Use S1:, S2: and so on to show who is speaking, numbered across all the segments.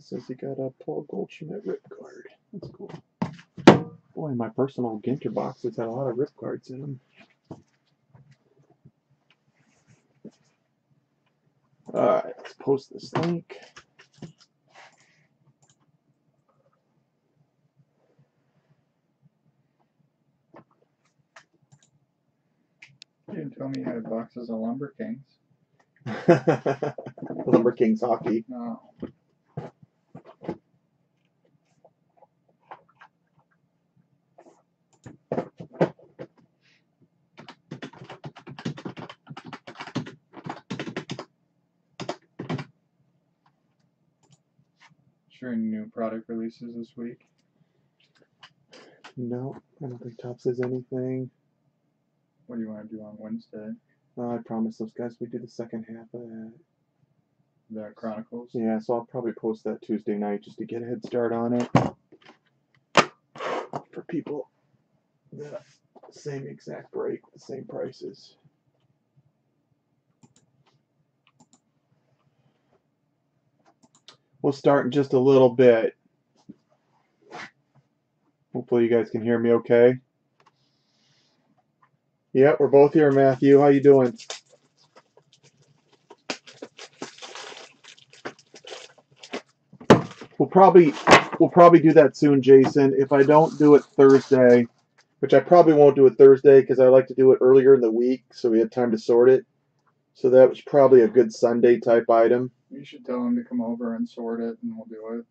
S1: Says he got a Paul Goldschmidt rip card. That's cool. Boy, my personal Ginter boxes had a lot of rip cards in them. Alright, let's post this link.
S2: You didn't tell me you had boxes of Lumber Kings.
S1: Lumber Kings hockey.
S2: No. Sure, any new product releases this week?
S1: No, I don't think Top says anything.
S2: What do you want to do on Wednesday?
S1: Uh, I promised those guys we'd do the second half of that.
S2: The Chronicles?
S1: Yeah, so I'll probably post that Tuesday night just to get a head start on it. For people that same exact break, the same prices. We'll start in just a little bit. Hopefully you guys can hear me okay. Yeah, we're both here, Matthew. How you doing? We'll probably we'll probably do that soon, Jason. If I don't do it Thursday, which I probably won't do it Thursday because I like to do it earlier in the week so we have time to sort it. So that was probably a good Sunday type item.
S2: You should tell him to come over and sort it, and we'll do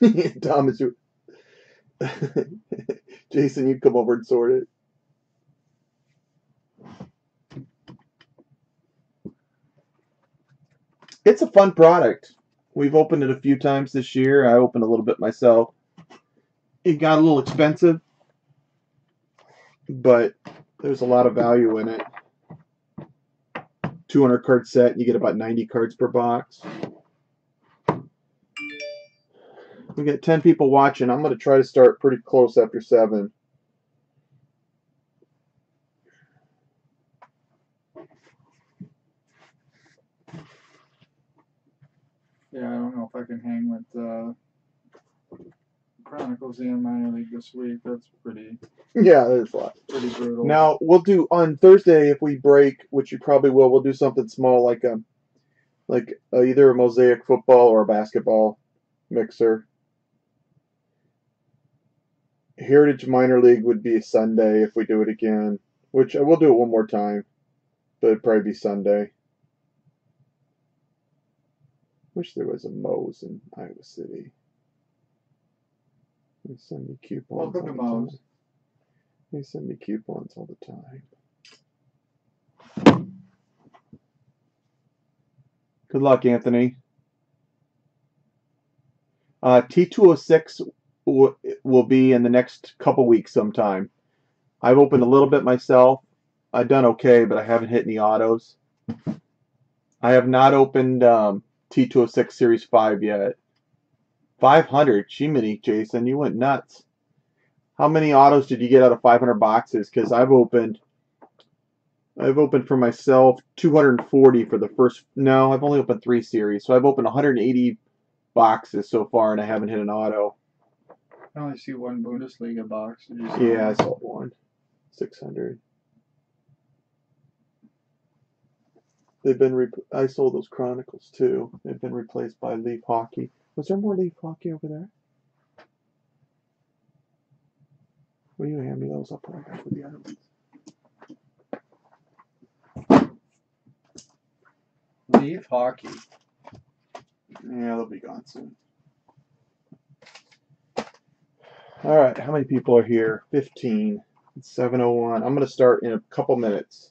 S2: it.
S1: Thomas, you Jason, you come over and sort it. It's a fun product. We've opened it a few times this year. I opened a little bit myself. It got a little expensive, but there's a lot of value in it. 200 card set, you get about 90 cards per box. We got 10 people watching. I'm going to try to start pretty close after 7.
S2: Yeah, I don't know if I can hang with uh, Chronicles and minor league this week. That's pretty
S1: Yeah, there's a lot.
S2: pretty brutal.
S1: Now we'll do on Thursday if we break, which you probably will. We'll do something small like a, like uh either a mosaic football or a basketball mixer. Heritage minor league would be Sunday if we do it again, which I will do it one more time, but it'd probably be Sunday. Wish there was a Moe's in Iowa City. They send me coupons.
S2: Welcome to
S1: all the
S2: Moe's.
S1: time. They send me coupons all the time. Good luck, Anthony. Uh, T206 w- will be in the next couple weeks sometime. I've opened a little bit myself. I've done okay, but I haven't hit any autos. I have not opened um, T206 Series 5 yet. 500, Chimney, Jason, you went nuts. How many autos did you get out of 500 boxes? Because I've opened, I've opened for myself 240 for the first. No, I've only opened three series, so I've opened 180 boxes so far, and I haven't hit an auto.
S2: I only see one Bundesliga box.
S1: Yeah, I sold one. 600. They've been. Rep- I sold those Chronicles too. They've been replaced by Leaf Hockey. Was there more Leaf Hockey over there? Will you hand me those? I'll put them back with the other ones.
S2: Leaf hockey.
S1: Yeah, they'll be gone soon. All right, how many people are here? 15. It's 7:01. I'm going to start in a couple minutes.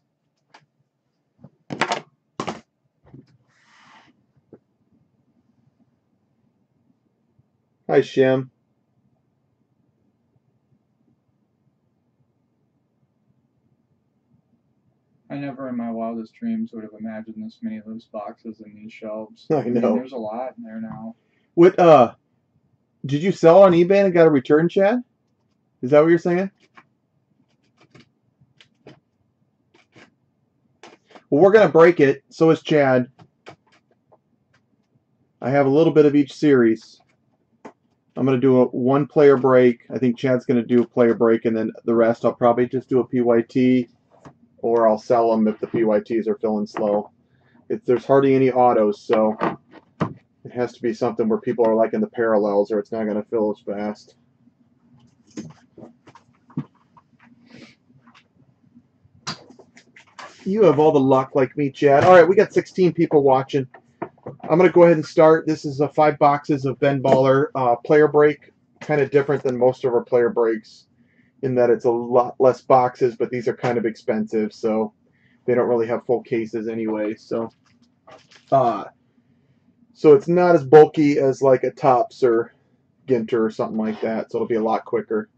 S1: Hi, Shim.
S2: I never in my wildest dreams would have imagined this many loose boxes in these shelves.
S1: I
S2: mean,
S1: know.
S2: there's a lot in there now.
S1: What uh did you sell on eBay and got a return, Chad? Is that what you're saying? Well, we're gonna break it. So is Chad. I have a little bit of each series. I'm going to do a one player break. I think Chad's going to do a player break, and then the rest I'll probably just do a PYT, or I'll sell them if the PYTs are filling slow. If there's hardly any autos, so it has to be something where people are liking the parallels, or it's not going to fill as fast. You have all the luck like me, Chad. All right, we got 16 people watching. I'm going to go ahead and start. This is a five boxes of Ben Baller uh, player break. Kind of different than most of our player breaks in that it's a lot less boxes, but these are kind of expensive, so they don't really have full cases anyway. So, uh, so it's not as bulky as like a Topps or Ginter or something like that. So it'll be a lot quicker.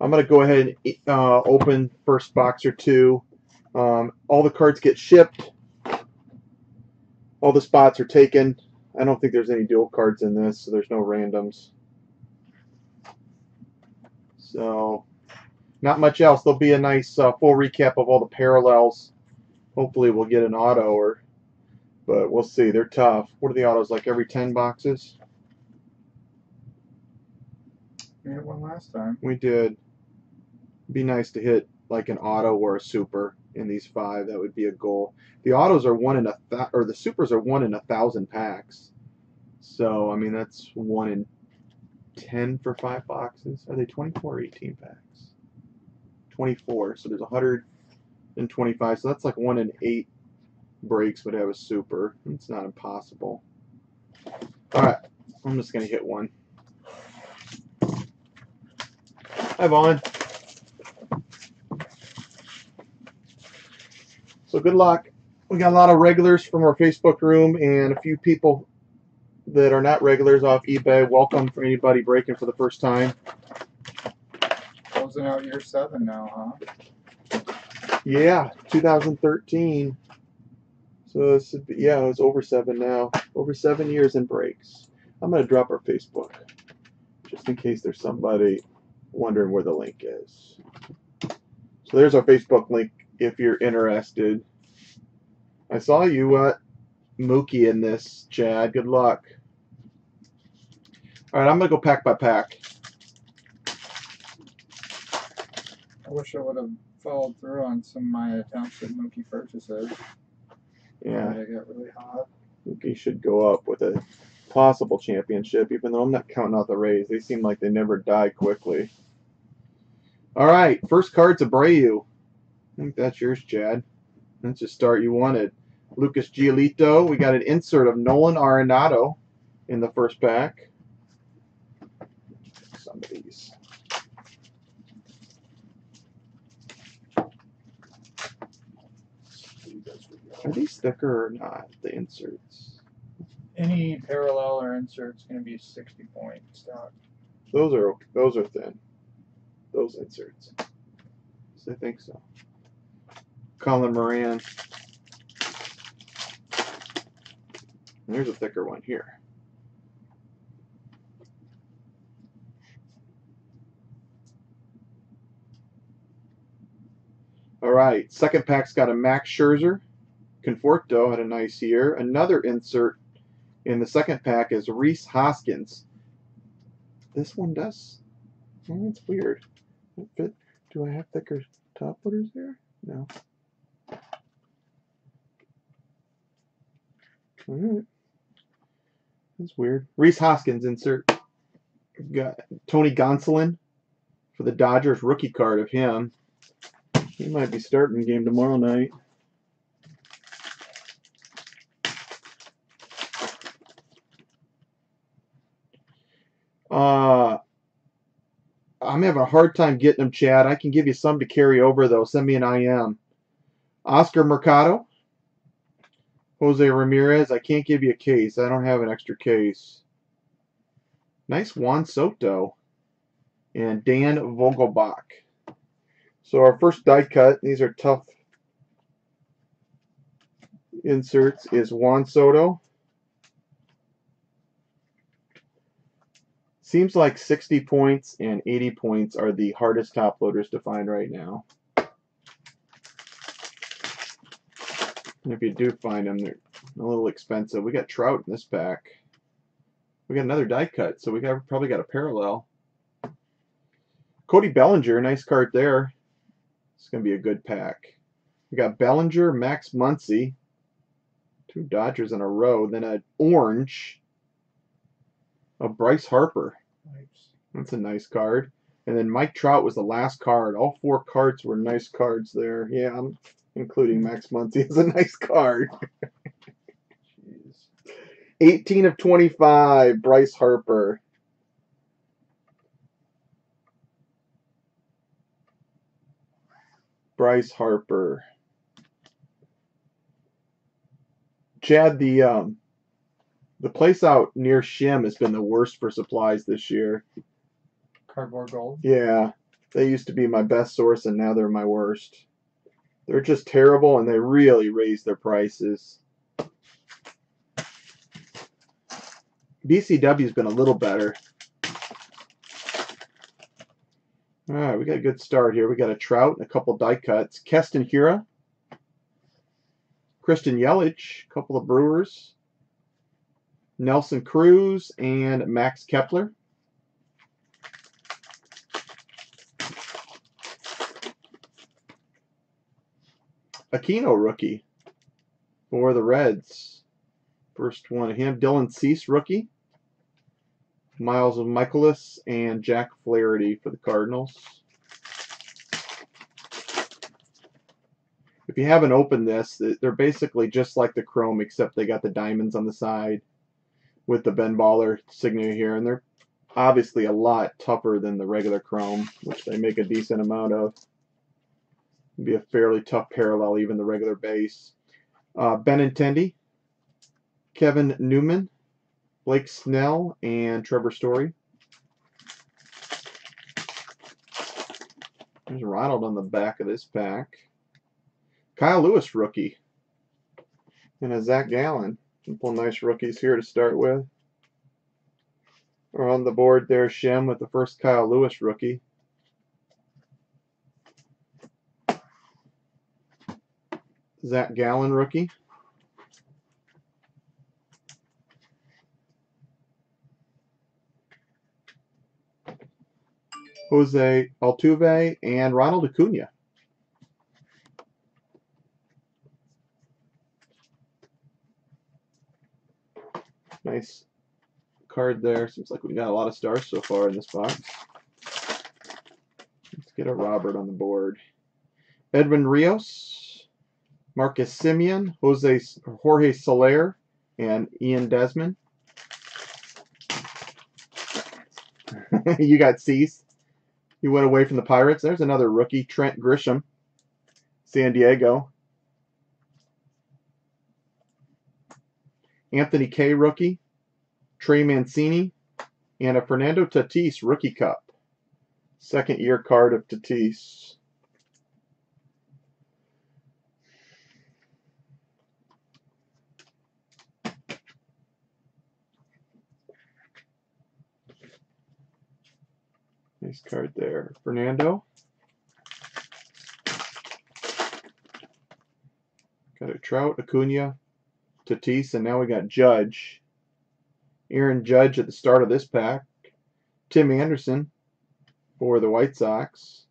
S1: I'm going to go ahead and uh, open first box or two. Um, all the cards get shipped. All the spots are taken. I don't think there's any dual cards in this, so there's no randoms. So, not much else. There'll be a nice uh, full recap of all the parallels. Hopefully, we'll get an auto, or but we'll see. They're tough. What are the autos like? Every ten boxes?
S2: We hit one last time.
S1: We did. Be nice to hit like an auto or a super in these five. That would be a goal. The autos are one in a th- or the supers are one in a thousand packs. So I mean that's one in ten for five boxes. Are they twenty four or eighteen packs? Twenty four. So there's hundred and twenty five. So that's like one in eight breaks would have a super. It's not impossible. All right, I'm just gonna hit one. Hi, Vaughn. So good luck. We got a lot of regulars from our Facebook room and a few people that are not regulars off eBay. Welcome for anybody breaking for the first time.
S2: Closing out year seven now, huh?
S1: Yeah, 2013. So this is, yeah, it's over seven now. Over seven years in breaks. I'm gonna drop our Facebook just in case there's somebody wondering where the link is. So there's our Facebook link if you're interested. I saw you, uh, Mookie, in this, Chad. Good luck. All right, I'm gonna go pack by pack.
S2: I wish I would have followed through on some of my attempts at Mookie purchases.
S1: Yeah,
S2: They got really hot.
S1: Mookie should go up with a possible championship, even though I'm not counting out the Rays. They seem like they never die quickly. All right, first card card's Abreu. I think that's yours, Chad. That's the start you wanted. Lucas Giolito. We got an insert of Nolan Arenado in the first pack. Some of these. Are these thicker or not? The inserts.
S2: Any parallel or insert's going to be 60 point stock.
S1: Those are those are thin. Those inserts. So I think so. Colin Moran. And there's a thicker one here. All right, second pack's got a Max Scherzer. Conforto had a nice year. Another insert in the second pack is Rhys Hoskins. This one does. Oh, it's weird. Fit. Do I have thicker top loaders there? No. Alright. That's weird. Rhys Hoskins insert. Got Tony Gonsolin for the Dodgers rookie card of him. He might be starting game tomorrow night. Uh, I'm having a hard time getting them, Chad. I can give you some to carry over, though. Send me an IM. Oscar Mercado. Jose Ramirez. I can't give you a case. I don't have an extra case. Nice Juan Soto. And Dan Vogelbach. So our first die cut, these are tough inserts, is Juan Soto. Seems like 60 points and 80 points are the hardest top loaders to find right now. And if you do find them, they're a little expensive. We got Trout in this pack. We got another die cut, so we got probably got a parallel. Cody Bellinger, nice card there. It's gonna be a good pack. We got Bellinger, Max Muncy, two Dodgers in a row, then an orange of Bryce Harper. That's a nice card. And then Mike Trout was the last card. All four cards were nice cards there. Yeah, I'm including Max Muncy as a nice card.
S2: Jeez.
S1: 18 of 25, Bryce Harper. Bryce Harper. Chad, the um, the place out near Shim has been the worst for supplies this year.
S2: Cardboard gold.
S1: Yeah, they used to be my best source, and now they're my worst. They're just terrible, and they really raised their prices. BCW's been a little better. All right, we got a good start here. We got a Trout and a couple die cuts. Keston Hiura, Christian Yelich, a couple of Brewers, Nelson Cruz, and Max Kepler. Aquino rookie for the Reds. First one of him. Dylan Cease rookie. Miles Mikolas and Jack Flaherty for the Cardinals. If you haven't opened this, they're basically just like the Chrome, except they got the diamonds on the side with the Ben Baller signature here, and they're obviously a lot tougher than the regular Chrome, which they make a decent amount of. Be a fairly tough parallel, even the regular base. Uh, Benintendi, Kevin Newman, Blake Snell, and Trevor Story. There's Ronald on the back of this pack. Kyle Lewis rookie. And a Zach Gallen. Couple nice rookies here to start with. Or on the board there, Shem with the first Kyle Lewis rookie. Zach Gallen rookie. Jose Altuve and Ronald Acuna. Nice card there. Seems like we've got a lot of stars so far in this box. Let's get a Robert on the board. Edwin Rios, Marcus Semien, Jose Jorge Soler, and Ian Desmond. you got Cease. You went away from the Pirates. There's another rookie, Trent Grisham, San Diego. Anthony Kay rookie, Trey Mancini, and a Fernando Tatis rookie cup. Second year card of Tatis. Nice card there. Fernando. Got a Trout, Acuna, Tatis, and now we got Judge. Aaron Judge at the start of this pack. Tim Anderson for the White Sox.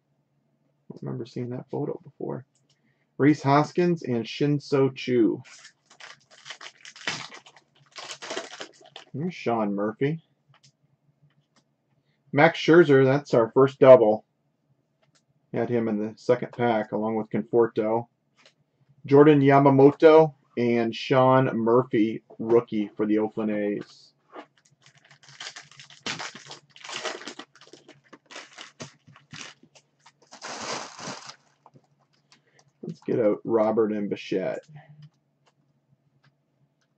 S1: I remember seeing that photo before. Rhys Hoskins and Shin-Soo Choo. There's Sean Murphy. Max Scherzer, that's our first double. Had him in the second pack along with Conforto. Jordan Yamamoto and Sean Murphy, rookie for the Oakland A's. Let's get out Robert and Bichette.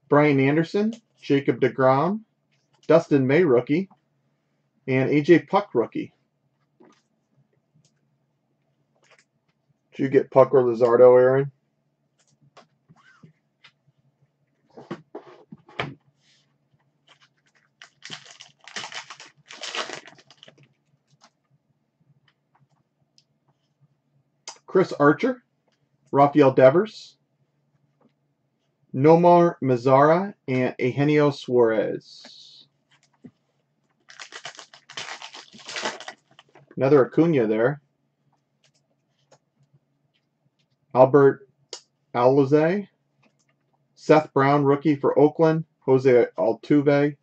S1: Brian Anderson, Jacob DeGrom, Dustin May, rookie, and AJ Puk, rookie. Did you get Puk or Luzardo, Aaron? Chris Archer, Rafael Devers, Nomar Mazara, and Eugenio Suarez. Another Acuna there. Adbert Alzolay. Seth Brown, rookie for Oakland. Jose Altuve.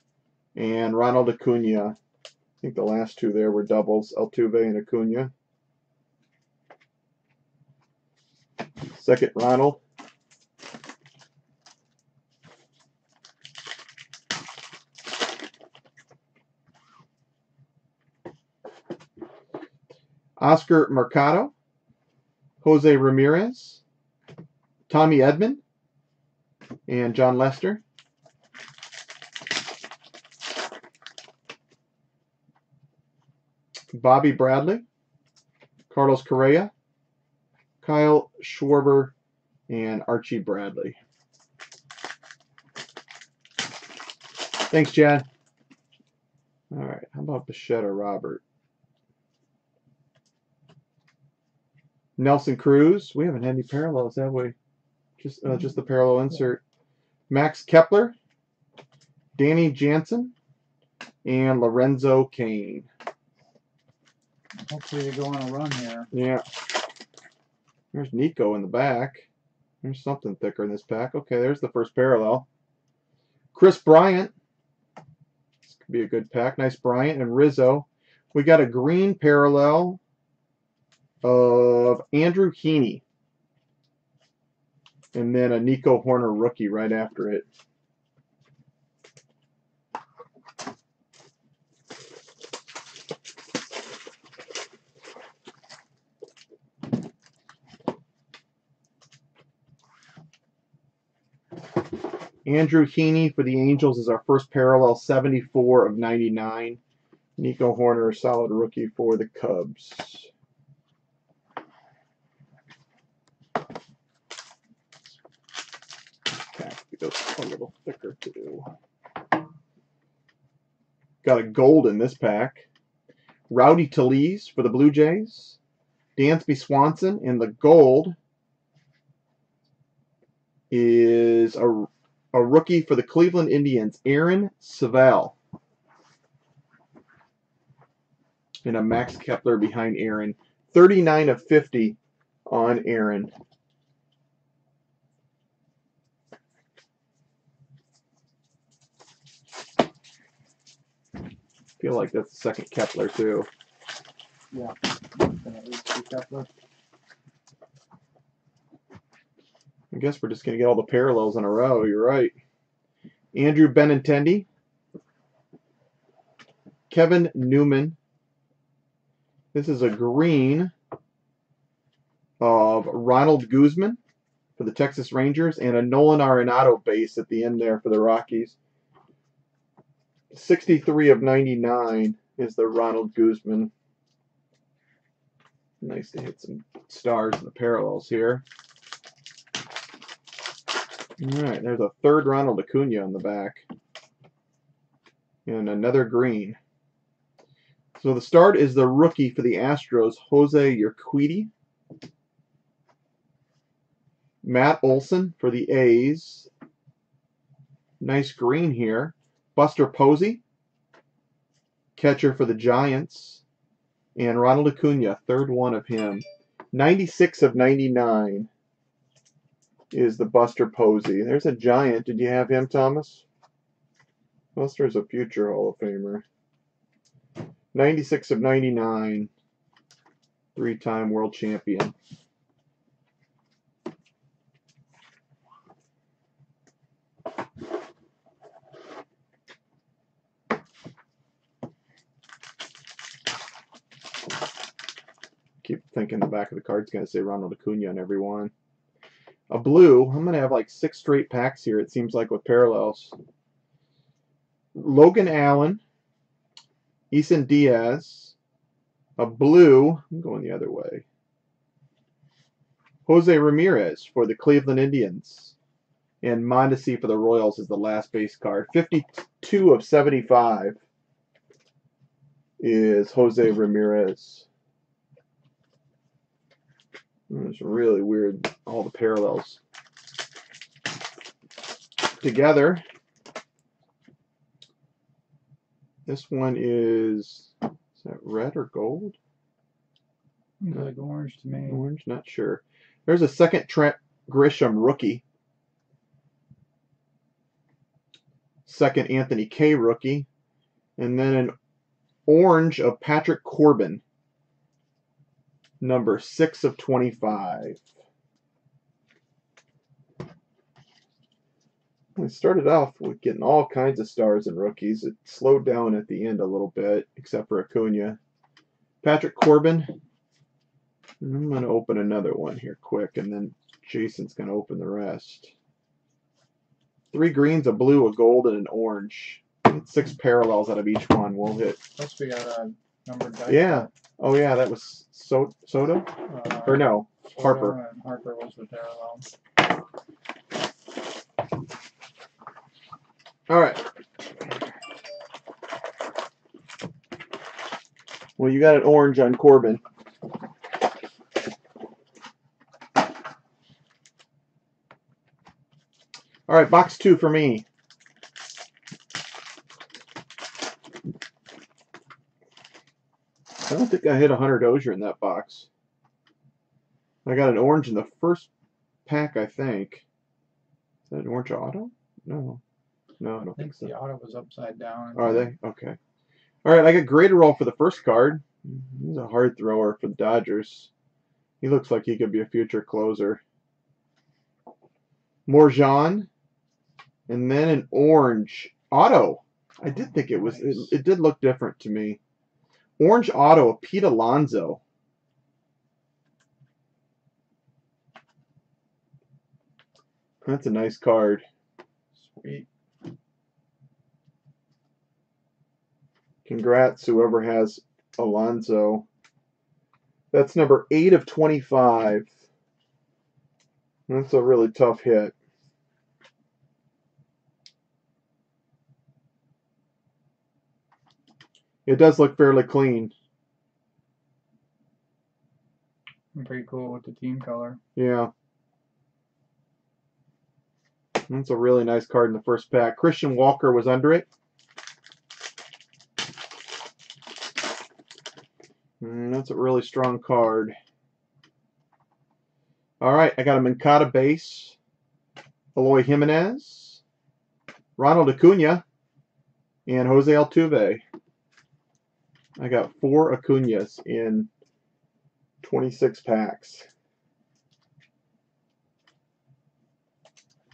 S1: And Ronald Acuna. I think the last two there were doubles, Altuve and Acuna. Second, Ronald. Oscar Mercado, Jose Ramirez, Tommy Edman, and Jon Lester. Bobby Bradley, Carlos Correa, Kyle Schwarber, and Archie Bradley. Thanks, Chad. All right, how about Bichetta Robert? Nelson Cruz. We haven't had any parallels, have we? Just uh, just the parallel insert. Max Kepler, Danny Jansen, and Lorenzo Cain.
S2: Hopefully they go on a run here.
S1: Yeah. There's Nico in the back. There's something thicker in this pack. Okay, there's the first parallel. Kris Bryant. This could be a good pack. Nice Bryant and Rizzo. We got a green parallel of Andrew Heaney. And then a Nico Hoerner rookie right after it. Andrew Heaney for the Angels is our first parallel, 74 of 99. Nico Hoerner, solid rookie for the Cubs. Okay, goes a little thicker too. Got a gold in this pack. Rowdy Tellez for the Blue Jays. Dansby Swanson in the gold is a, a rookie for the Cleveland Indians, Aaron Civale. And a Max Kepler behind Aaron. 39 of 50 on Aaron. Feel like that's the second Kepler too.
S2: Yeah. At least be Kepler.
S1: I guess we're just going to get all the parallels in a row. You're right. Andrew Benintendi. Kevin Newman. This is a green of Ronald Guzman for the Texas Rangers and a Nolan Arenado base at the end there for the Rockies. 63 of 99 is the Ronald Guzman. Nice to hit some stars in the parallels here. All right, there's a third Ronald Acuna on the back. And another green. So the start is the rookie for the Astros, Jose Urquidy. Matt Olson for the A's. Nice green here. Buster Posey, catcher for the Giants. And Ronald Acuna, third one of him. 96 of 99 is the Buster Posey. There's a giant. Did you have him, Thomas? Buster's a future Hall of Famer. 96 of 99. Three-time world champion. Thinking in the back of the card's going to say Ronald Acuna on every one. A blue, I'm going to have like six straight packs here, it seems like, with parallels. Logan Allen, Isan Diaz, a blue, I'm going the other way. Jose Ramirez for the Cleveland Indians. And Mondesi for the Royals is the last base card. 52 of 75 is Jose Ramirez. It's really weird, all the parallels together. This one is, is that red or gold?
S2: Looks like orange to me.
S1: Orange, not sure. There's a second Trent Grisham rookie. Second Anthony Kay rookie. And then an orange of Patrick Corbin. Number 6 of 25. We started off with getting all kinds of stars and rookies. It slowed down at the end a little bit, except for Acuna. Patrick Corbin. I'm going to open another one here quick, and then Jason's going to open the rest. Three greens, a blue, a gold, and an orange. Six parallels out of each one. We'll hit.
S2: Plus we got a numbered dice.
S1: Yeah. Oh, yeah, that was so Soda?
S2: Uh,
S1: Or no,
S2: Soto
S1: Harper.
S2: Harper was the parallel.
S1: All right. Well, you got an orange on Corbin. All right, box two for me. Don't think I hit a hundred Dozier in that box. I got an orange in the first pack, I think. Is that an orange auto? No. No, I
S2: I
S1: don't
S2: think
S1: think so.
S2: the auto was upside down.
S1: Are they? Okay. All right, I got Graterol for the first card. He's a hard thrower for the Dodgers. He looks like he could be a future closer. Morjan. And then an orange auto. I did think it was, it, it did look different to me. Orange auto of Pete Alonso. That's a nice card.
S2: Sweet.
S1: Congrats, whoever has Alonso. That's number 8 of 25. That's a really tough hit. It does look fairly clean.
S2: Pretty cool with the team color.
S1: Yeah. That's a really nice card in the first pack. Christian Walker was under it. Mm, that's a really strong card. All right, I got a Moncada base, Eloy Jimenez, Ronald Acuna, and Jose Altuve. I got four Acunas in 26 packs.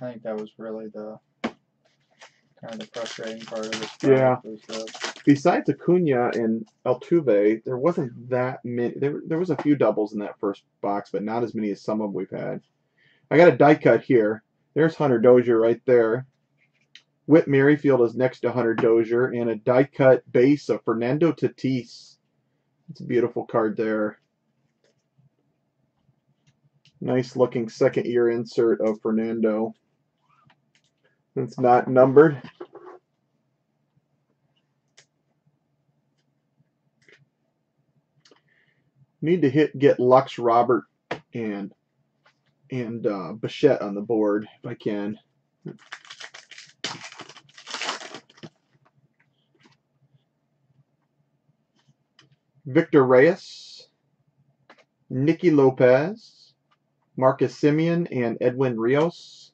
S2: I think that was really the kind of the frustrating part of this.
S1: Yeah.
S2: the,
S1: besides Acuna and Altuve, there wasn't that many. There, there was a few doubles in that first box, but not as many as some of them we've had. I got a die cut here. There's Hunter Dozier right there. Whit Merrifield is next to Hunter Dozier, and a die cut base of Fernando Tatis. It's a beautiful card there. Nice looking second year insert of Fernando. It's not numbered. Need to hit get Lux Robert and and uh, Bichette on the board if I can. Victor Reyes, Nicky Lopez, Marcus Semien, and Edwin Rios,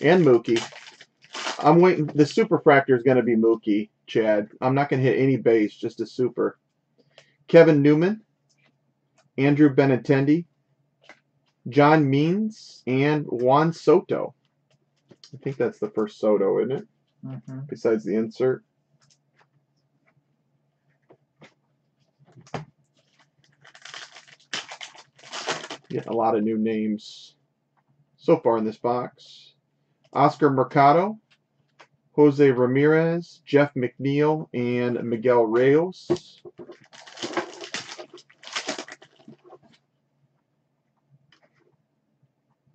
S1: and Mookie. I'm waiting. The superfractor is going to be Mookie, Chad. I'm not going to hit any base, just a super. Kevin Newman, Andrew Benintendi, John Means, and Juan Soto. I think that's the first Soto, isn't it?
S2: hmm
S1: Besides the insert. Getting a lot of new names so far in this box. Oscar Mercado, Jose Ramirez, Jeff McNeil, and Miguel Reyes.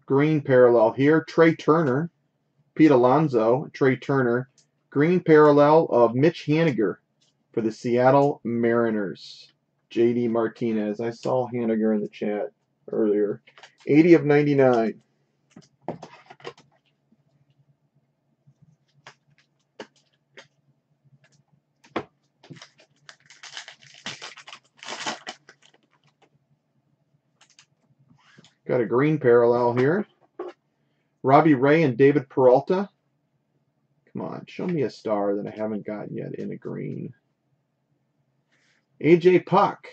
S1: Green parallel here. Trea Turner, Pete Alonso, Trea Turner. Green parallel of Mitch Haniger for the Seattle Mariners. JD Martinez. I saw Haniger in the chat earlier. 80 of 99. Got a green parallel here. Robbie Ray and David Peralta. Come on, show me a star that I haven't gotten yet in a green. AJ Puk.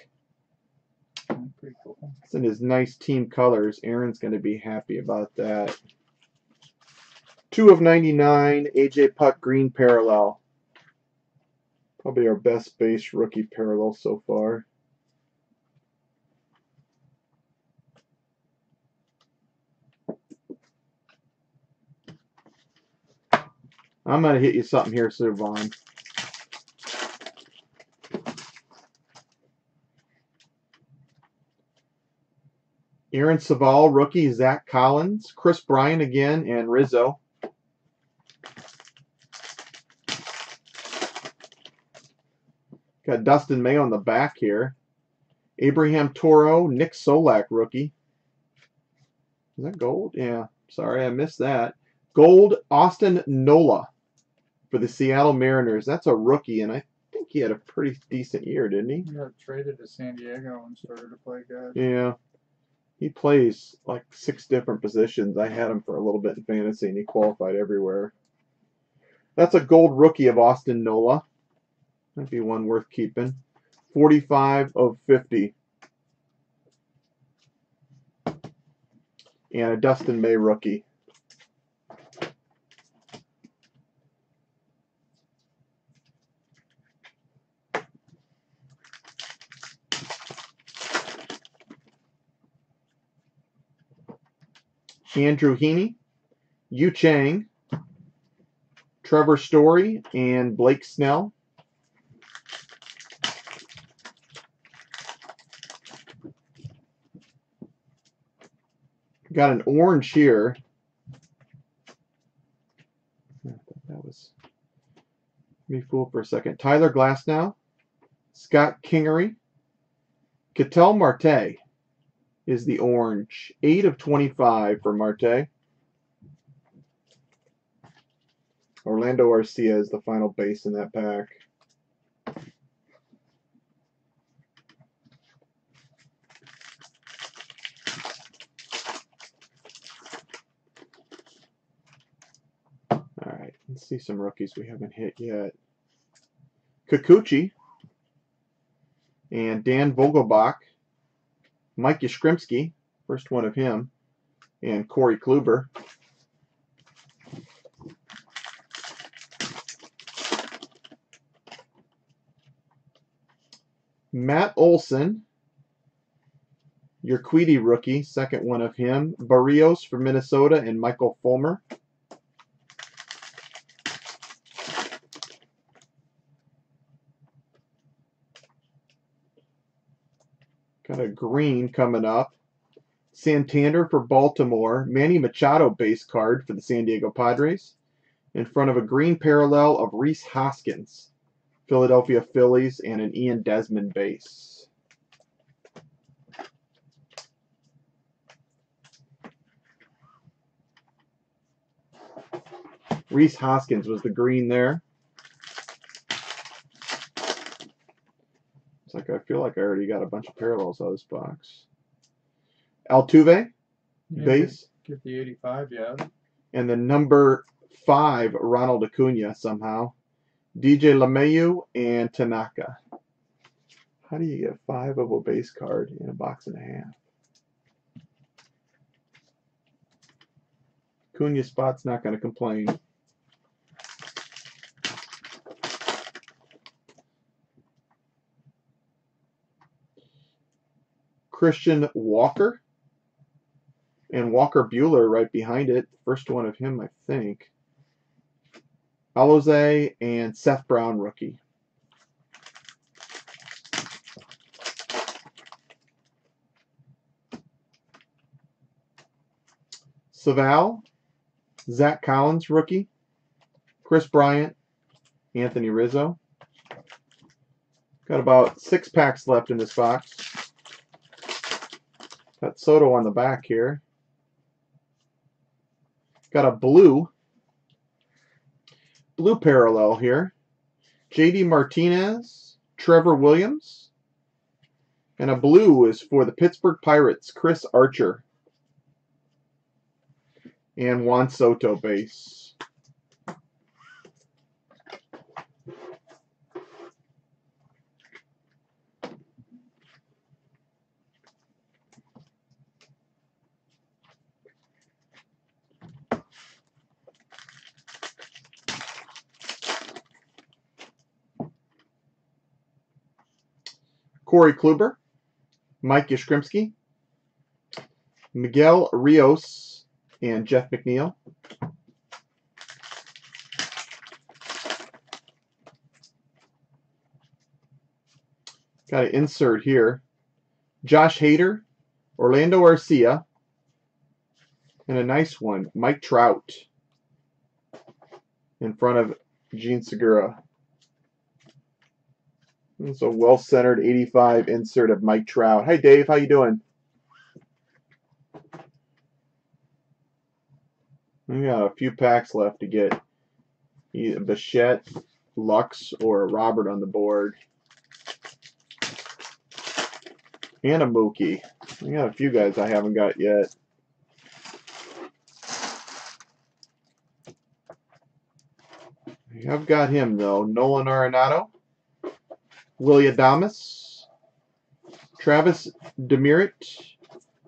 S2: Pretty cool.
S1: It's in his nice team colors. Aaron's going to be happy about that. Two of 99, AJ Puk green parallel. Probably our best base rookie parallel so far. I'm going to hit you something here, Sir Vaughn. Aaron Civale, rookie, Zach Collins, Chris Bryan again, and Rizzo. Got Dustin May on the back here. Abraham Toro, Nick Solak, rookie. Is that gold? Yeah. Sorry, I missed that. Gold, Austin Nola for the Seattle Mariners. That's a rookie, and I think he had a pretty decent year, didn't he?
S2: Got traded to San Diego and started to play good.
S1: Yeah. He plays like six different positions. I had him for a little bit in fantasy, and he qualified everywhere. That's a gold rookie of Austin Nola. Might be one worth keeping. 45 of 50. And a Dustin May rookie. Andrew Heaney, Yu Chang, Trevor Story, and Blake Snell. Got an orange here. That was me fool for a second. Tyler Glasnow. Scott Kingery, Ketel Marte is the orange. 8 of 25 for Marte. Orlando Arcia is the final base in that pack. All right, let's see some rookies we haven't hit yet. Kikuchi and Dan Vogelbach. Mike Yastrzemski, first one of him, and Corey Kluber. Matt Olson, Urquidy rookie, second one of him. Berrios for Minnesota and Michael Fulmer. Got a green coming up. Santander for Baltimore. Manny Machado base card for the San Diego Padres. In front of a green parallel of Rhys Hoskins. Philadelphia Phillies and an Ian Desmond base. Rhys Hoskins was the green there. It's like I feel like I already got a bunch of parallels out of this box. Altuve,
S2: Yeah,
S1: base,
S2: Get the 85, yeah.
S1: and the number five, Ronald Acuna somehow. DJ LeMahieu and Tanaka. How do you get five of a base card in a box and a half? Acuna spot's not going to complain. Christian Walker and Walker Buehler right behind it. First one of him, I think. Aloze and Seth Brown rookie. Civale, Zach Collins rookie. Kris Bryant, Anthony Rizzo. Got about six packs left in this box. Got Soto on the back here. Got a blue blue parallel here. JD Martinez, Trevor Williams, and a blue is for the Pittsburgh Pirates, Chris Archer. And Juan Soto base. Corey Kluber, Mike Yastrzemski, Miguel Rios, and Jeff McNeil. Got an insert here. Josh Hader, Orlando Arcia, and a nice one, Mike Trout, in front of Jean Segura. It's a well-centered 85 insert of Mike Trout. Hey, Dave, how you doing? We got a few packs left to get either Bichette, Lux, or Robert on the board. And a Mookie. We got a few guys I haven't got yet. I've got him though. Nolan Arenado. Willy Adames, Travis Demeritte,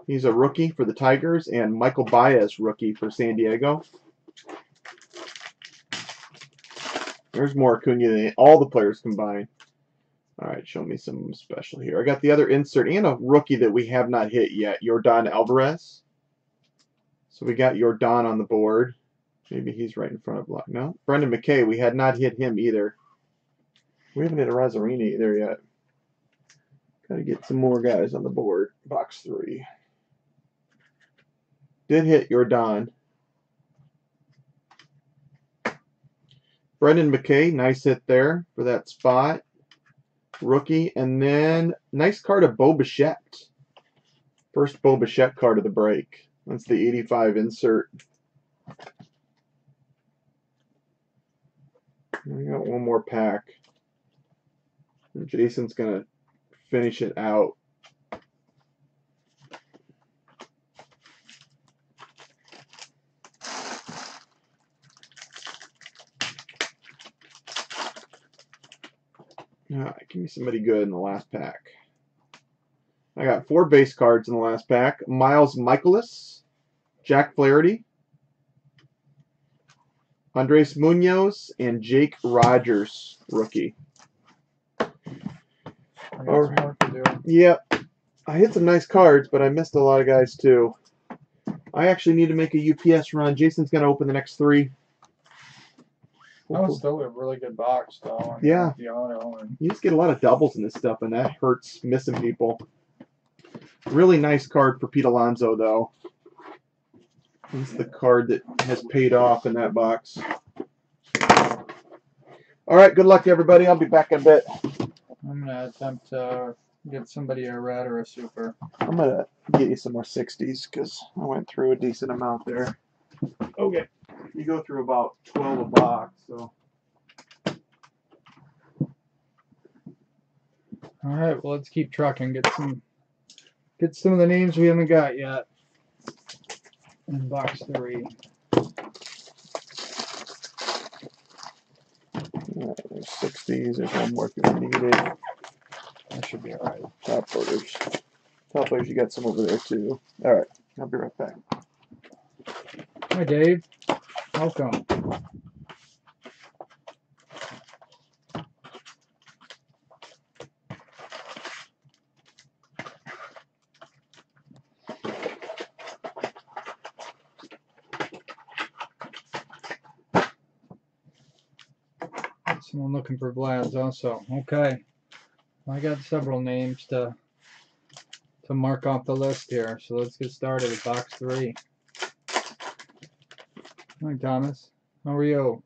S1: he's a rookie for the Tigers, and Michel Baez, rookie for San Diego. There's more Acuna than all the players combined. All right, show me some special here. I got the other insert and a rookie that we have not hit yet, Yordan Alvarez. So we got Yordan on the board. Maybe he's right in front of Block. No, Brendan McKay, we had not hit him either. We haven't hit a Razzarini there yet. Got to get some more guys on the board. Box three. Did hit Yordan. Brendan McKay, nice hit there for that spot. Rookie. And then nice card of Bo Bichette. First Bo Bichette card of the break. That's the 85 insert. We got one more pack. Jason's gonna finish it out. Alright, give me somebody good in the last pack. I got four base cards in the last pack. Miles Mikolas, Jack Flaherty, Andres Munoz, and Jake Rogers, rookie.
S2: I got
S1: All
S2: some work to do.
S1: Yep. I hit some nice cards, but I missed a lot of guys too. I actually need to make a UPS run. Jason's going to open the next three.
S2: That was still a really good box, though.
S1: Yeah.
S2: The auto and
S1: You just get a lot of doubles in this stuff, and that hurts missing people. Really nice card for Pete Alonso, though. Is the card that has paid off in that box. All right, good luck, everybody. I'll be back in a bit.
S2: I'm gonna attempt to get somebody a red or a super.
S1: I'm going to get you some more 60s because I went through a decent amount there. Okay. You go through about 12 a box, so.
S2: All right, well let's keep trucking. Get some, get some of the names we haven't got yet. In box three.
S1: Alright, there's 60s. There's one more if you needed.
S2: That should be all right.
S1: Top loaders. Top loaders, you got some over there too. Alright, I'll be right back.
S2: Hi, Dave. Welcome. Someone looking for Vlad's also. Okay. I got several names to to mark off the list here, so let's get started with box three. Hi, Thomas. How are you?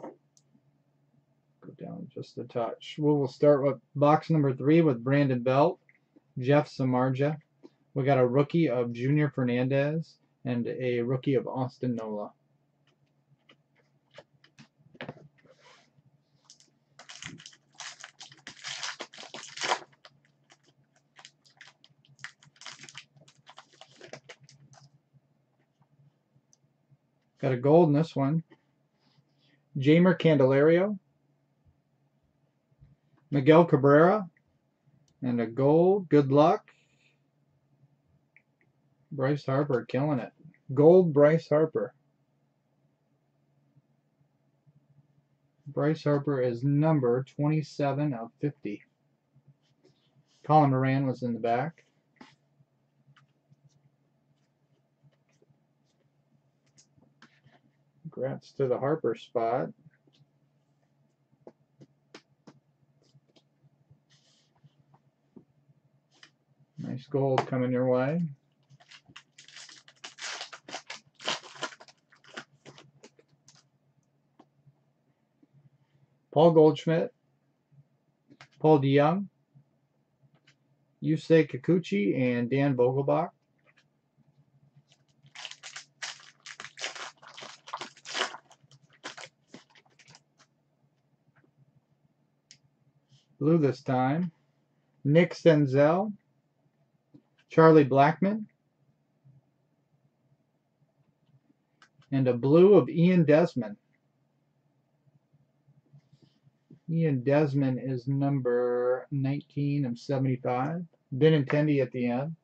S2: Go down just a touch. Well, we'll start with box number three with Brandon Belt, Jeff Samardzija. We got a rookie of Junior Fernandez and a rookie of Austin Nola. Got a gold in this one. Jeimer Candelario. Miguel Cabrera. And a gold. Good luck. Bryce Harper killing it. Gold Bryce Harper. Bryce Harper is number 27 of 50. Colin Moran was in the back. Congrats to the Harper spot. Nice gold coming your way. Paul Goldschmidt, Paul DeJong, Yusei Kikuchi, and Dan Vogelbach. Blue this time. Nick Senzel, Charlie Blackmon, and a blue of Ian Desmond. Ian Desmond is number 19 of 75. Benintendi at the end.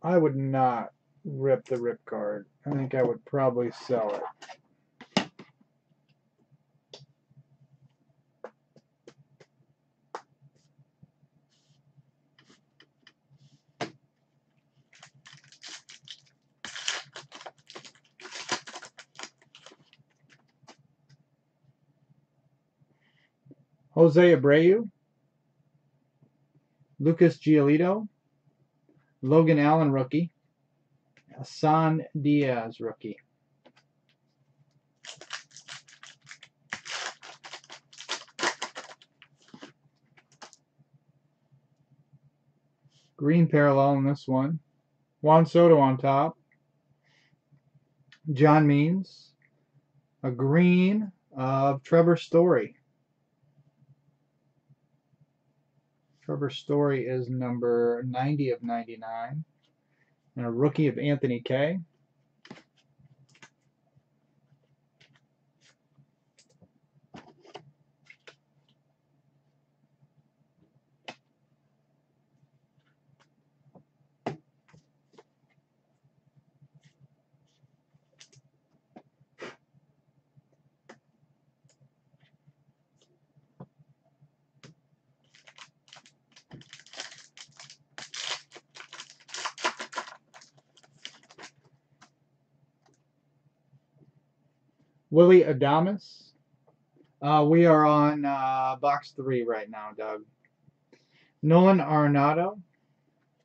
S2: I would not rip the rip card. I think I would probably sell it. Jose Abreu, Lucas Giolito, Logan Allen rookie, Isan Diaz rookie. Green parallel in this one. Juan Soto on top. John Means. A green of Trevor Story. Trevor Story is number 90 of 99. And a rookie of Anthony Kay. Willy Adames. Uh, we are on uh, box three right now, Doug. Nolan Arenado,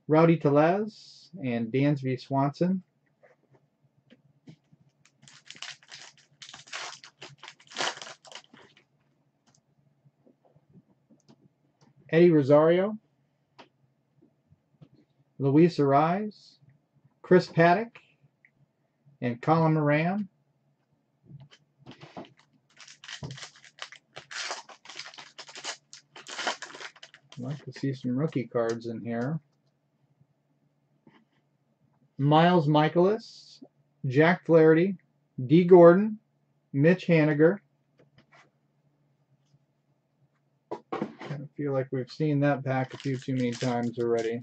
S2: Rowdy Tellez, and Dansby Swanson. Eddie Rosario, Luis Arraez, Chris Paddack, and Colin Moran. I'd like to see some rookie cards in here. Miles Mikolas, Jack Flaherty, Dee Gordon, Mitch Haniger. Kind of feel like we've seen that pack a few too many times already.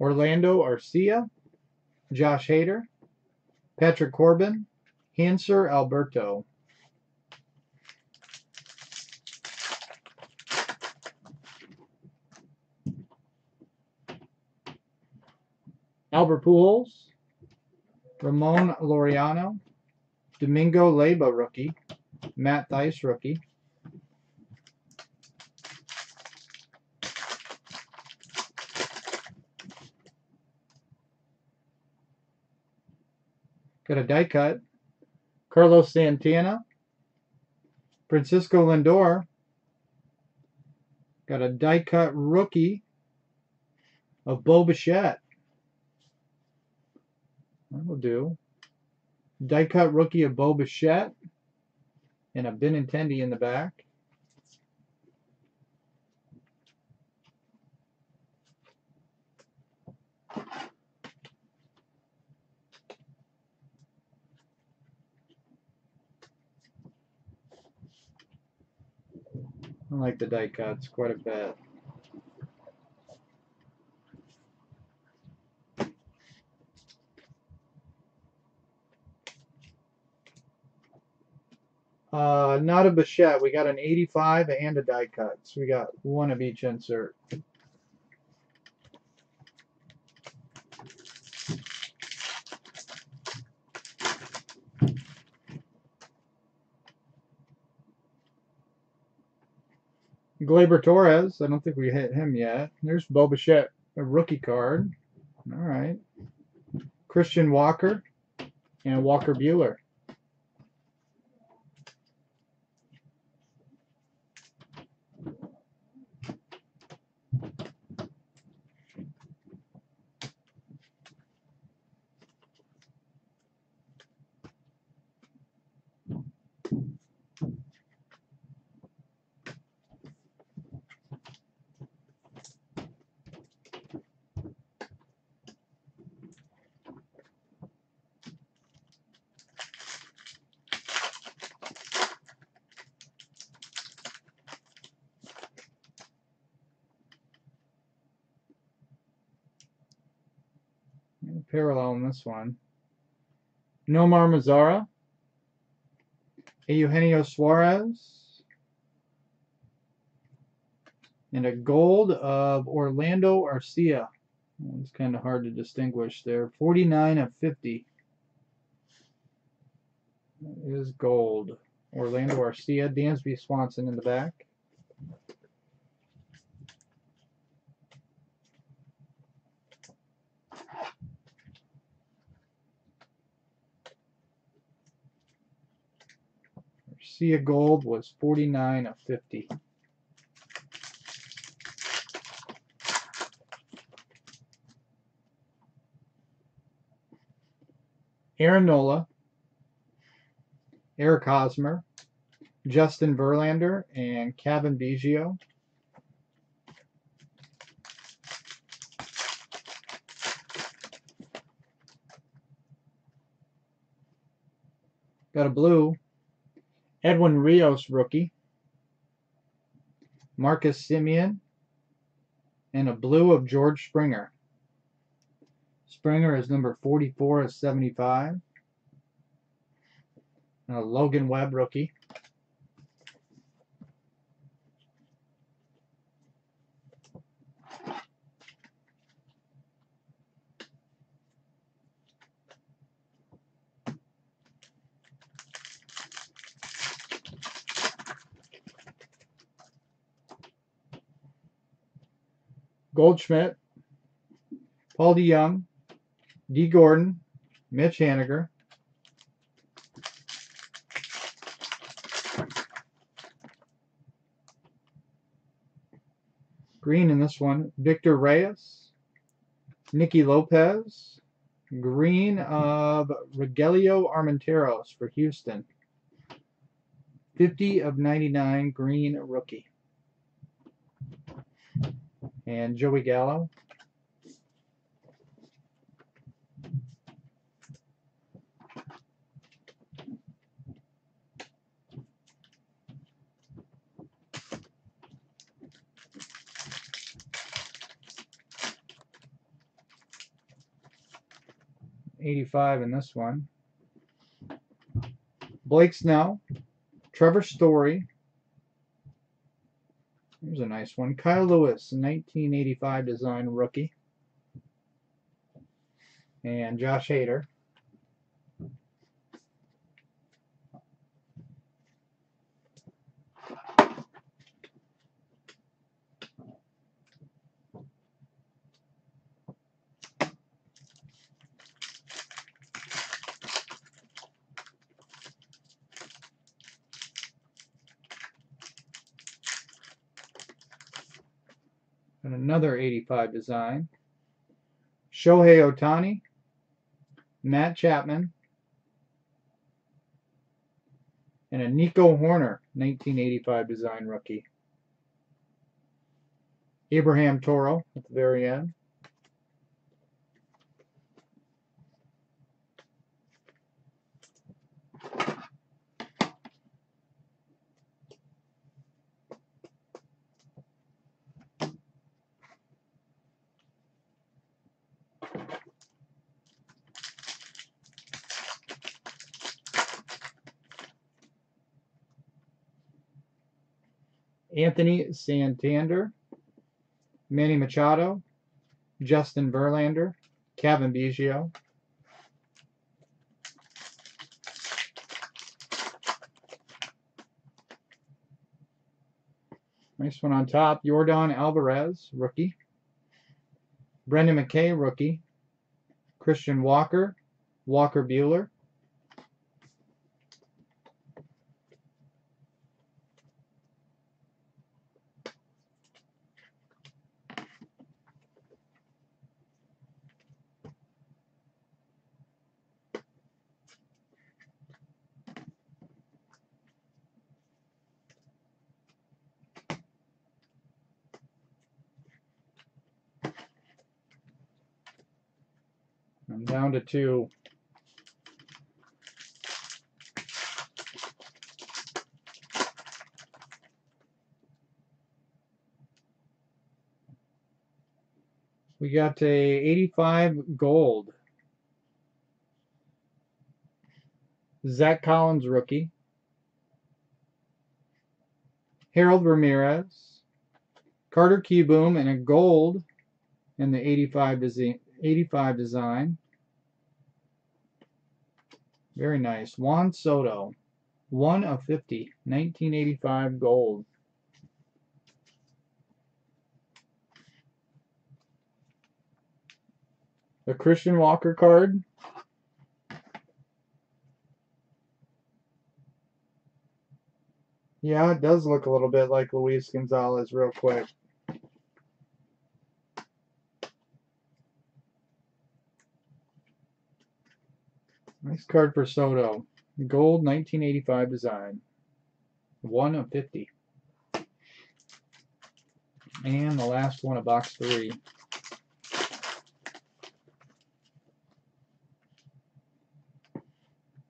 S2: Orlando Arcia, Josh Hader, Patrick Corbin, Hanser Alberto. Albert Pujols, Ramon Laureano, Domingo Leyba rookie, Matt Thaiss rookie. Got a die cut. Carlos Santana, Francisco Lindor, got a die cut rookie of Bo Bichette. That'll do. Die cut rookie of Bo Bichette and a Benintendi in the back. I like the die cuts quite a bit. Uh, not a Bichette. We got an 85 and a die cut. So we got one of each insert. Gleyber Torres. I don't think we hit him yet. There's Bo a rookie card. All right. Christian Walker and Walker Buehler. parallel in this one. Nomar Mazara, Eugenio Suarez, and a gold of Orlando Arcia. It's kind of hard to distinguish there. 49 of 50 that is gold. Orlando Arcia, Dansby Swanson in the back. Sia Gold was 49 of 50. Aaron Nola, Eric Hosmer, Justin Verlander, and Cavan Biggio. Got a blue Edwin Rios rookie, Marcus Semien. and a blue of George Springer. Springer is number 44 of 75. And a Logan Webb rookie. Goldschmidt, Paul DeJong, Dee Gordon, Mitch Haniger, Green in this one, Victor Reyes, Nicky Lopez, green of Rogelio Armenteros for Houston. 50 of 99 green rookie and Joey Gallo. Eighty-five in this one. Blake Snell, Trevor Story, Here's a nice one. Kyle Lewis, 1985 design rookie. And Josh Hader. and another 85 design. Shohei Ohtani, Matt Chapman, and a Nico Hoerner 1985 design rookie. Abraham Toro at the very end.
S1: Anthony Santander, Manny Machado, Justin Verlander, Cavan Biggio, Nice one on top. Yordan Alvarez, rookie. Brendan McKay, rookie. Christian Walker, Walker Buehler. I'm down to two. We got a 85 gold. Zach Collins rookie. Harold Ramirez. Carter Kieboom and a gold in the 85 desi 85 design. Very nice. Juan Soto. 1 of 50. 1985 gold. The Christian Walker card. Yeah, it does look a little bit like Luis Gonzalez real quick. Nice card for Soto. Gold 1985 design. 1 of 50. And the last one of box 3.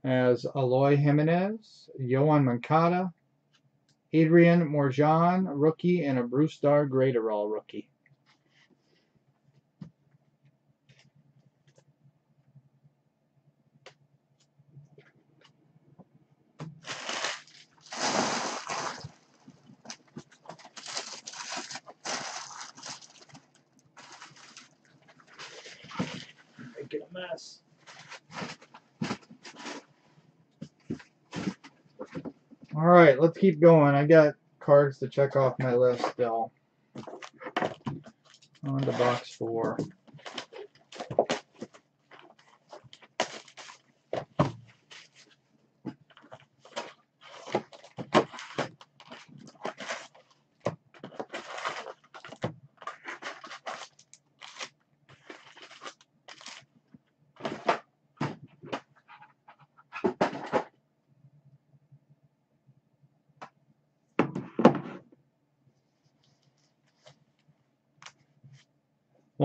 S1: As Eloy Jimenez, Yoan Moncada, Adrian Morejon, rookie, and a Bruce Brusdar Graterol rookie. Keep going. I got cards to check off my list still. On to box four.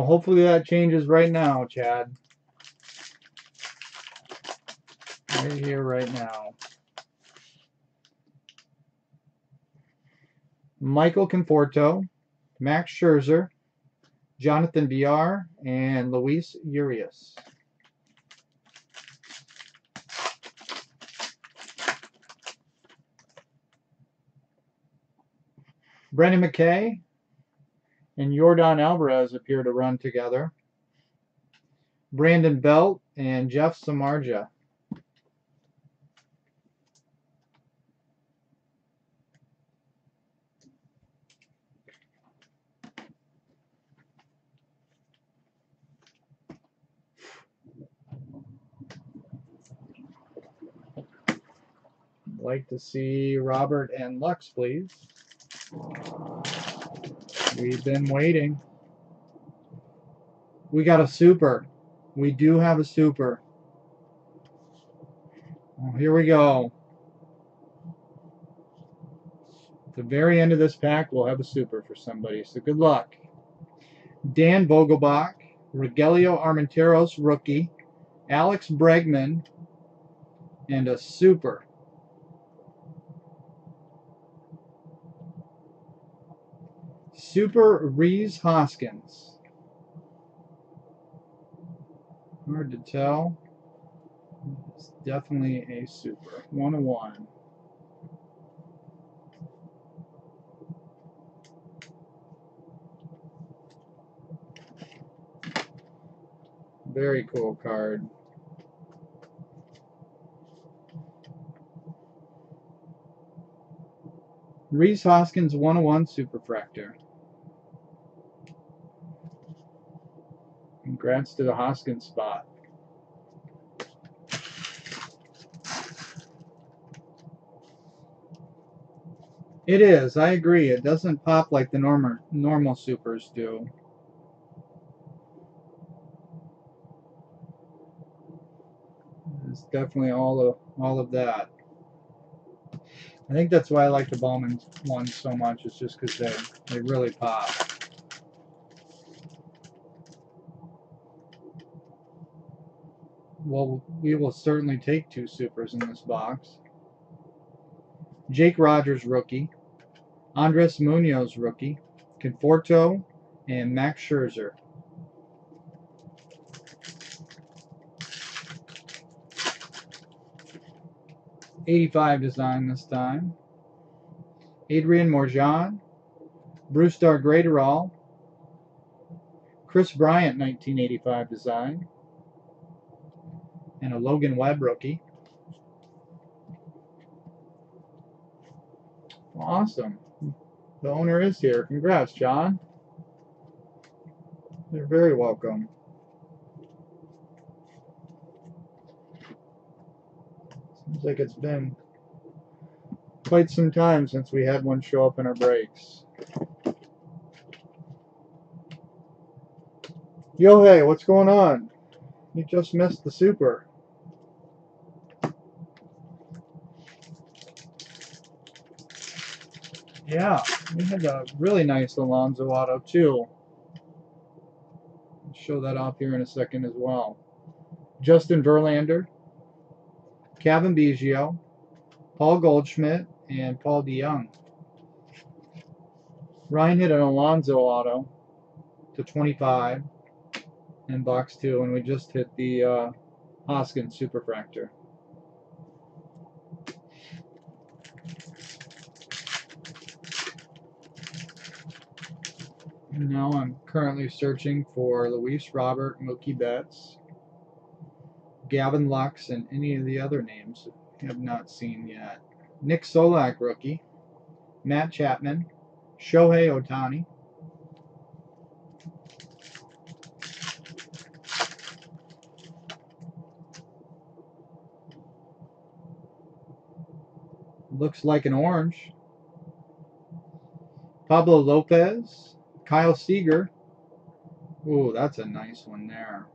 S1: Hopefully that changes right now, Chad. Right here, right now. Michael Conforto, Max Scherzer, Jonathan Villar, and Luis Urias. Brendan McKay, and Yordan Alvarez appear to run together. Brandon Belt and Jeff Samardzija. Like to see Robert and Lux, please. We've been waiting. We got a super. We do have a super. Well, here we go. At the very end of this pack, we'll have a super for somebody. So good luck. Dan Vogelbach, Rogelio Armenteros, rookie, Alex Bregman, and a super. Super Rhys Hoskins. Hard to tell. It's definitely a super. 101. Very cool card. Rhys Hoskins 101 Superfractor. Congrats to the Hoskins spot. It is, I agree. It doesn't pop like the normal normal supers do. It's definitely all of all of that. I think that's why I like the Bowman ones so much. It's just because they they really pop. Well, we will certainly take two supers in this box. Jake Rogers rookie, Andres Munoz rookie, Conforto, and Max Scherzer. Eighty-five design this time. Adrian Morejon, Brusdar Graterol, Kris Bryant 1985 design, and a Logan Webb rookie. Awesome. The owner is here. Congrats, John. You're very welcome. Seems like it's been quite some time since we had one show up in our breaks. Yo, hey, what's going on? You just missed the super. Yeah, we had a really nice Alonso auto too. I'll show that off here in a second as well. Justin Verlander, Cavan Biggio, Paul Goldschmidt, and Paul DeJong. Ryan hit an Alonso auto to 25 in box two, and we just hit the uh, Hoskins Superfractor. And now I'm currently searching for Luis Robert, Mookie Betts, Gavin Lux, and any of the other names I have not seen yet. Nick Solak, rookie. Matt Chapman, Shohei Ohtani. Looks like an orange. Pablo Lopez, Kyle Seager. Ooh, that's a nice one there.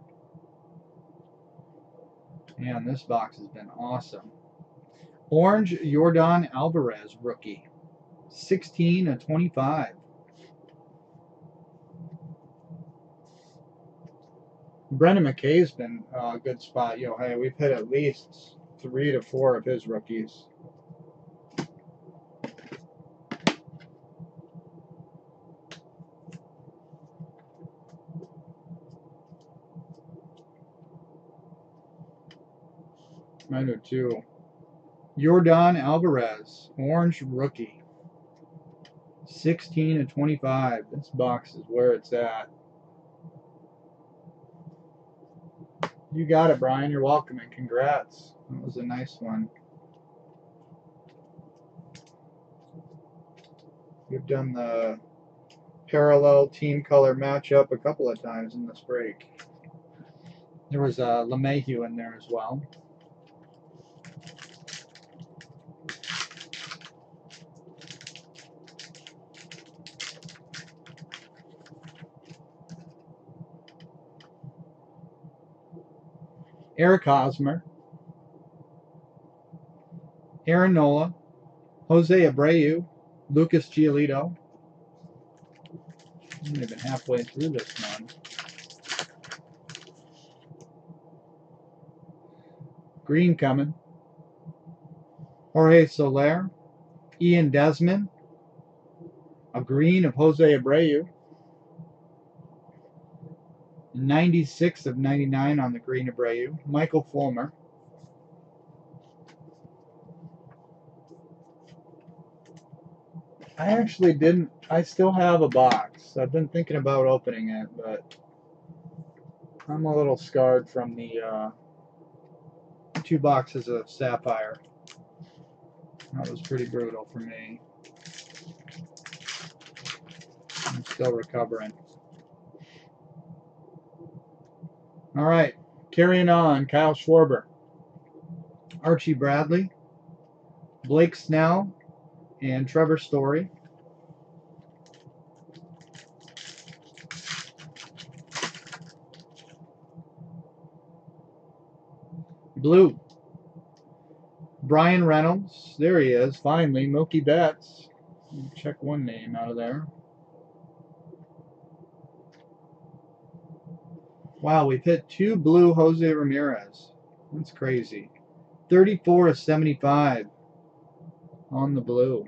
S1: Man, this box has been awesome. Orange Yordan Alvarez rookie. 16 of 25. Brendan McKay's been a good spot. Yo, hey, we've hit at least three to four of his rookies. I do too. Yordan Alvarez, orange rookie. 16 and 25. This box is where it's at. You got it, Brian. You're welcome and congrats. That was a nice one. We've done the parallel team color matchup a couple of times in this break. There was a LeMahieu in there as well. Eric Hosmer, Aaron Nola, Jose Abreu, Lucas Giolito. I'm not even halfway through this one. Green coming. Jorge Soler, Ian Desmond, a green of Jose Abreu. 96 of 99 on the green Abreu. Michael Fulmer. I actually didn't, I still have a box. I've been thinking about opening it, but I'm a little scarred from the uh, two boxes of Sapphire. That was pretty brutal for me. I'm still recovering. All right, carrying on. Kyle Schwarber, Archie Bradley, Blake Snell, and Trevor Story. Blue. Bryan Reynolds. There he is, finally. Mookie Betts. Check one name out of there. Wow, we've hit two blue Jose Ramirez. That's crazy. 34 of 75 on the blue.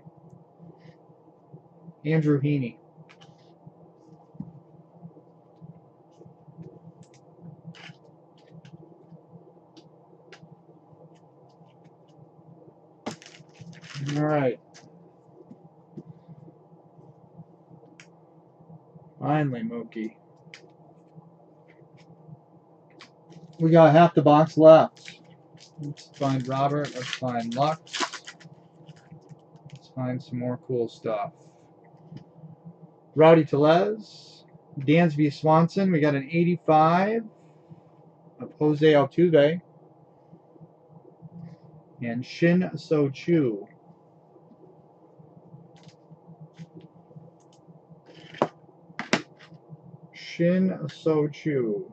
S1: Andrew Heaney. All right. Finally, Mookie. We got half the box left. Let's find Robert. Let's find Lux. Let's find some more cool stuff. Rowdy Tellez. Dansby Swanson. We got an 85 of Jose Altuve. And Shin-Soo Choo. Shin So Chu.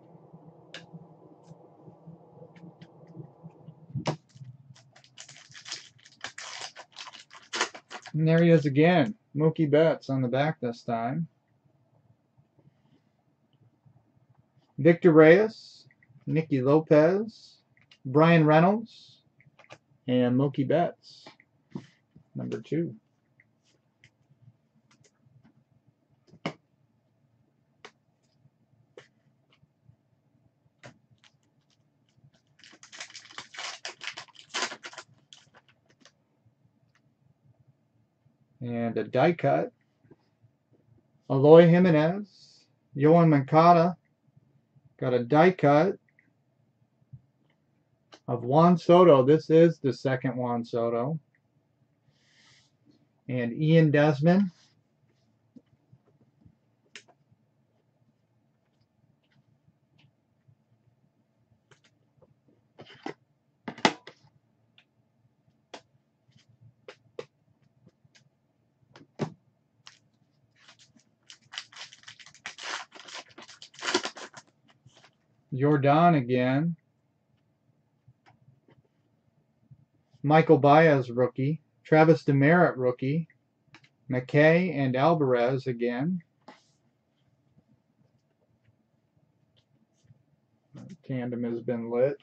S1: And there he is again. Mookie Betts on the back this time. Victor Reyes, Nicky Lopez, Bryan Reynolds, and Mookie Betts, number two. And a die cut. Eloy Jimenez, Yoan Moncada got a die cut of Juan Soto. This is the second Juan Soto. And Ian Desmond. Yordan again. Michel Baez rookie. Travis Demeritte, rookie. McKay and Alvarez again. Tandem has been lit.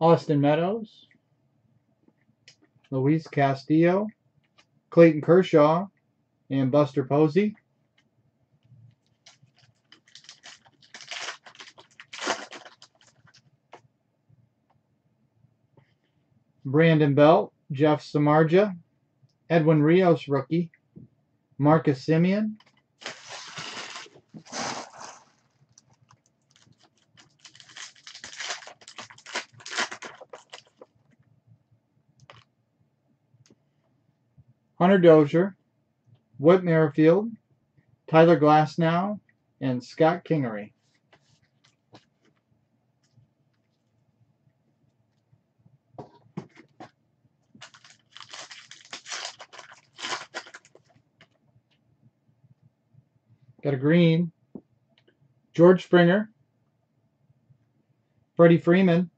S1: Austin Meadows, Luis Castillo, Clayton Kershaw, and Buster Posey. Brandon Belt, Jeff Samardzija, Edwin Rios rookie, Marcus Semien, Hunter Dozier, Whit Merrifield, Tyler Glasnow, and Scott Kingery. Got a green. George Springer. Freddie Freeman.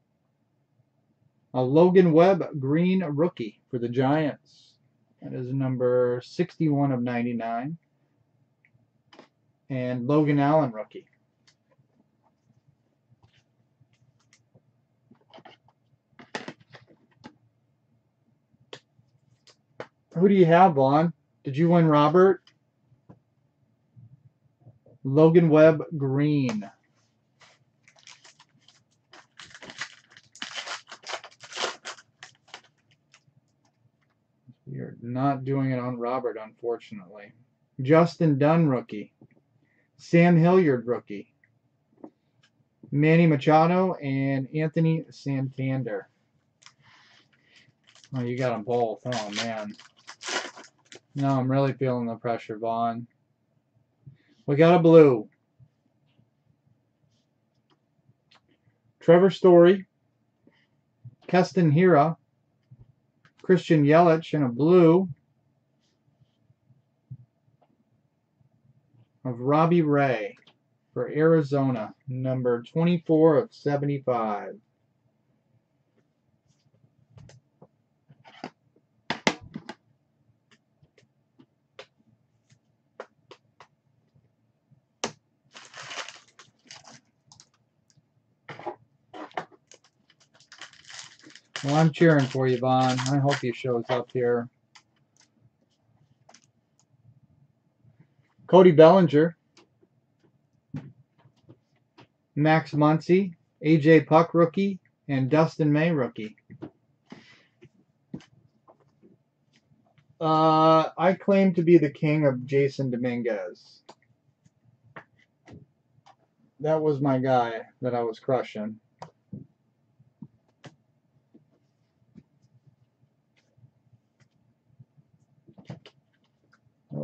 S1: A Logan Webb green rookie for the Giants. That is number 61 of 99. And Logan Allen rookie. Who do you have, Vaughn?
S2: Did you win, Robert? Logan Webb Green. We are not doing it on Robert, unfortunately. Justin Dunn, rookie. Sam Hilliard, rookie. Manny Machado and Anthony Santander. Oh, you got them both. Oh, man. No, I'm really feeling the pressure, Vaughn. We got a blue. Trevor Story. Keston Hiura. Christian Yelich in a blue. Of Robbie Ray for Arizona, number 24 of 75. Well, I'm cheering for you, Vaughn. I hope he shows up here. Cody Bellinger. Max Muncy. AJ Puk rookie. And Dustin May rookie. Uh, I claim to be the king of Jasson Dominguez. That was my guy that I was crushing.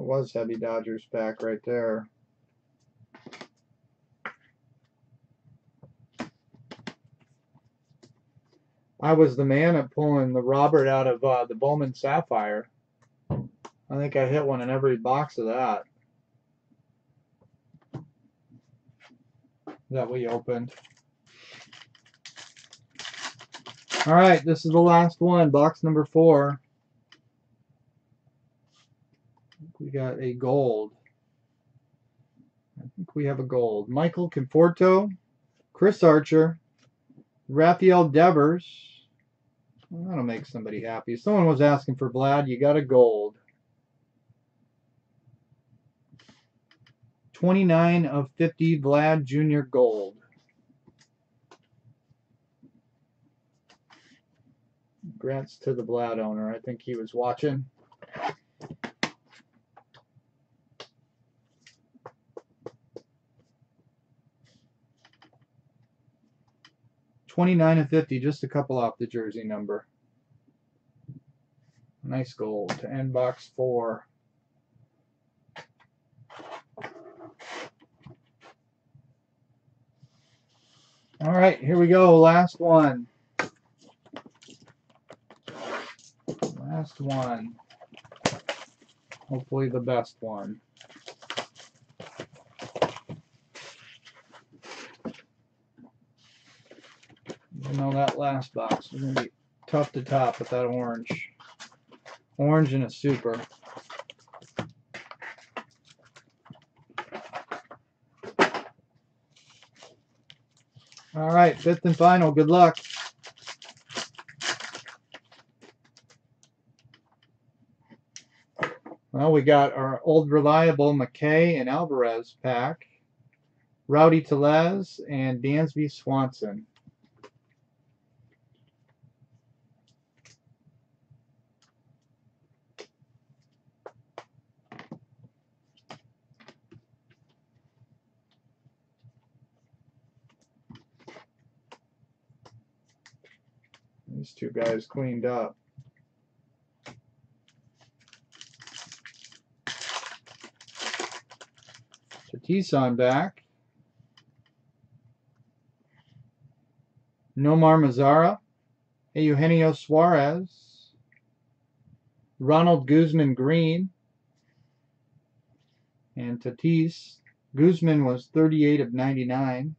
S2: Was Heavy Dodgers back right there. I was the man at pulling the Robert out of uh, the Bowman Sapphire. I think I hit one in every box of that. That we opened. All right, this is the last one, box number four. We got a gold. I think we have a gold. Michael Conforto, Chris Archer, Rafael Devers. Well, that'll make somebody happy. Someone was asking for Vlad. You got a gold. 29 of 50 Vlad Jr. Gold. Grants to the Vlad owner. I think he was watching. Twenty-nine of fifty, just a couple off the jersey number. Nice gold to end box four. All right, here we go. Last one. Last one. Hopefully the best one. You know that last box is going to be tough to top with that orange. Orange and a super. All right, fifth and final. Good luck. Well, we got our old reliable McKay and Alvarez pack. Rowdy Tellez and Dansby Swanson. These two guys cleaned up. Tatis on back. Nomar Mazara. Eugenio Suarez. Ronald Guzman Green. And Tatis. Guzman was 38 of 99.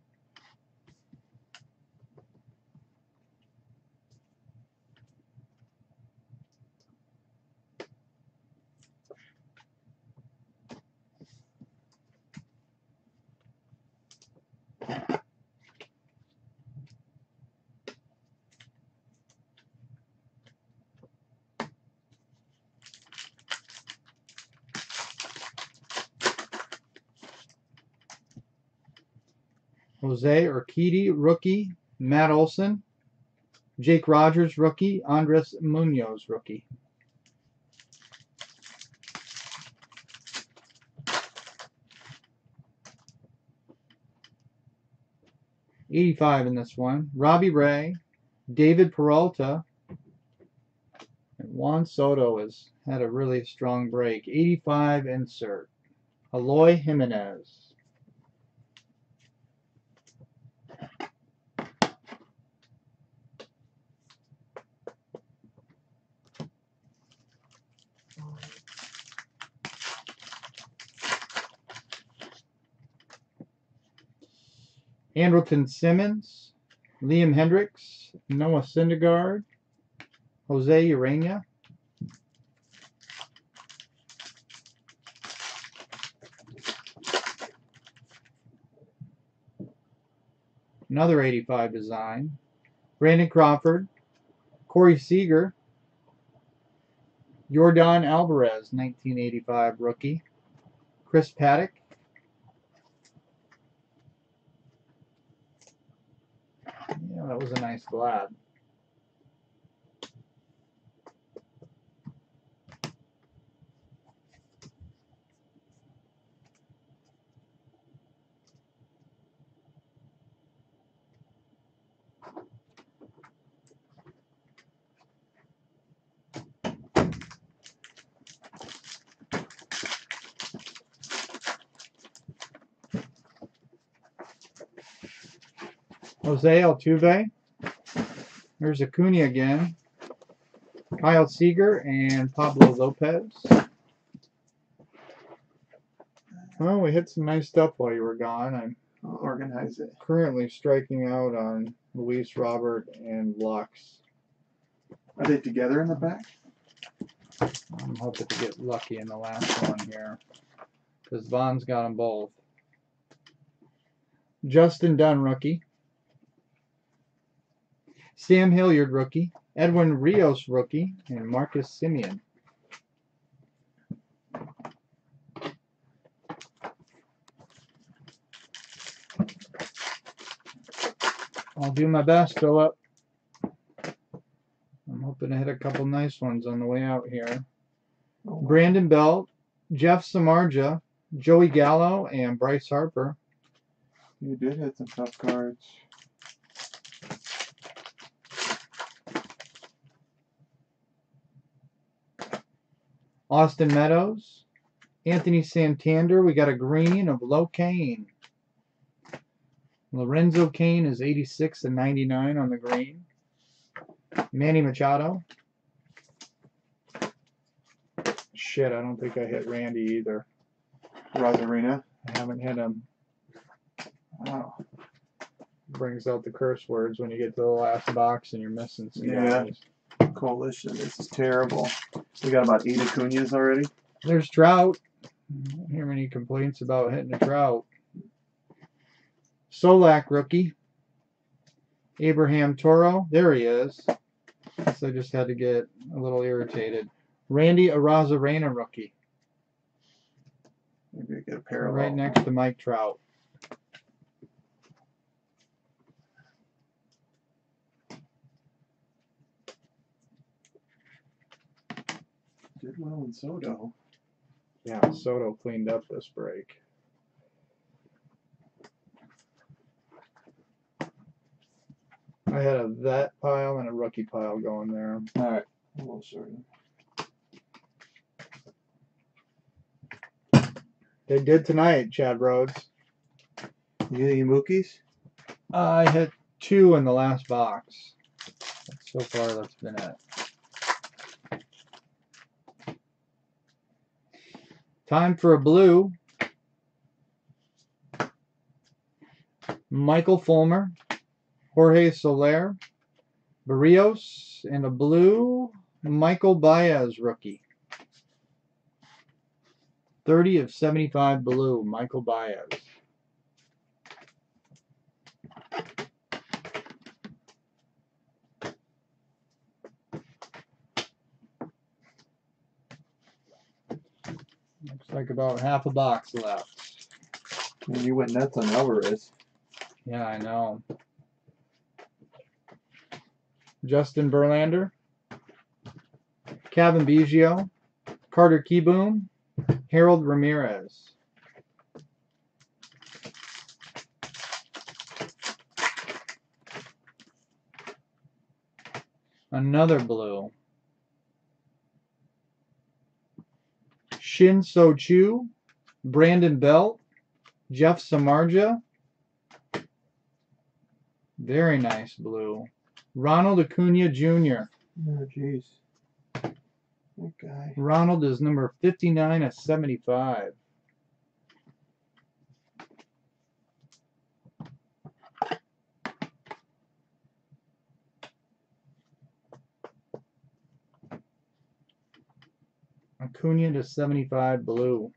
S2: Jose Urquidy, rookie. Matt Olson. Jake Rogers, rookie. Andres Munoz, rookie. Eighty-five in this one. Robbie Ray, David Peralta, and Juan Soto has had a really strong break. Eighty-five insert. Eloy Jimenez. Andrelton Simmons, Liam Hendriks, Noah Syndergaard, Jose Urena. Another 85 design. Brandon Crawford, Corey Seager, Yordan Alvarez, 1985 rookie, Chris Paddack, That was a nice glad. Jose Altuve. There's Acuna again. Kyle Seager and Pablo Lopez. Well, we hit some nice stuff while you were gone. I'm
S1: I'll organize it.
S2: currently striking out on Luis Robert and Lux.
S1: Are they together in the back?
S2: I'm hoping to get lucky in the last one here. Because Vaughn's got them both. Justin Dunn, rookie. Sam Hilliard, rookie. Edwin Rios, rookie. And Marcus Semien. I'll do my best, Philip. I'm hoping to hit a couple nice ones on the way out here.
S1: Oh,
S2: Brandon Belt, Jeff Samardzija, Joey Gallo, and Bryce Harper.
S1: You did hit some tough cards.
S2: Austin Meadows, Anthony Santander. We got a green of Low Cain. Lorenzo Cain is 86 and 99 on the green. Manny Machado. Shit, I don't think I hit Randy either.
S1: Rosarina.
S2: I haven't hit him.
S1: Wow.
S2: Brings out the curse words when you get to the last box and you're missing some
S1: Yeah.
S2: guys.
S1: Coalition. This is terrible. We got about eight Acunas already.
S2: There's Trout. I don't hear many complaints about hitting a Trout. Solak rookie. Abraham Toro. There he is. Guess I just had to get a little irritated. Randy Arozarena rookie.
S1: Maybe I get a parallel.
S2: Right next to Mike Trout.
S1: Did well in Soto.
S2: Yeah, Soto cleaned up this break. I had a vet pile and a rookie pile going there.
S1: All right. A little short.
S2: They did tonight, Chad Rhodes.
S1: You get any Mookies?
S2: I hit two in the last box. So far, that's been it. Time for a blue. Michael Fulmer, Jorge Soler, Berrios, and a blue Michel Baez rookie. 30 of 75 blue, Michel Baez. Looks like about half a box left.
S1: And you went nuts on Alvarez.
S2: Yeah, I know. Justin Verlander, Cavan Biggio, Carter Kieboom, Harold Ramirez. Another blue. Shin-Soo Choo, Brandon Belt, Jeff Samardzija. Very nice blue. Ronald Acuna Jr.
S1: Oh, jeez. That guy.
S2: Ronald is number 59 of 75. Acuna to 75 blue.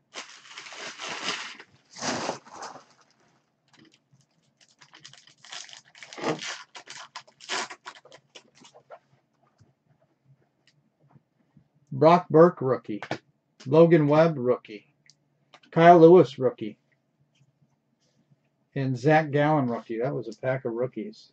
S2: Brock Burke rookie. Logan Webb rookie. Kyle Lewis rookie. And Zach Gallen rookie. That was a pack of rookies.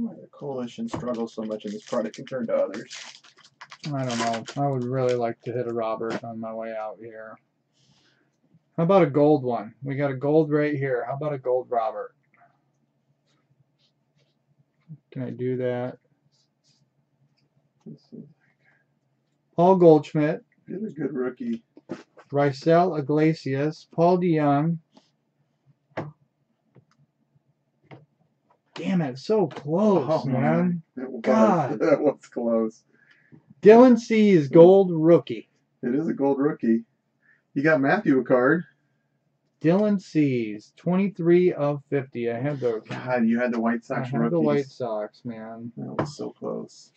S1: Why the coalition struggles so much in this product compared to others?
S2: I don't know. I would really like to hit a Robert on my way out here. How about a gold one? We got a gold right here. How about a gold Robert? Can I do that? Paul Goldschmidt,
S1: he's a good rookie.
S2: Raisel Iglesias, Paul DeJong. Damn it, so close,
S1: Oh,
S2: man.
S1: Was,
S2: God.
S1: that was close.
S2: Dylan Cease gold rookie.
S1: It is a gold rookie. You got Matthew a card.
S2: Dylan Cease 23 of 50. I had the
S1: God, you had the White Sox I
S2: had
S1: rookies.
S2: the White Sox, man.
S1: That was so close.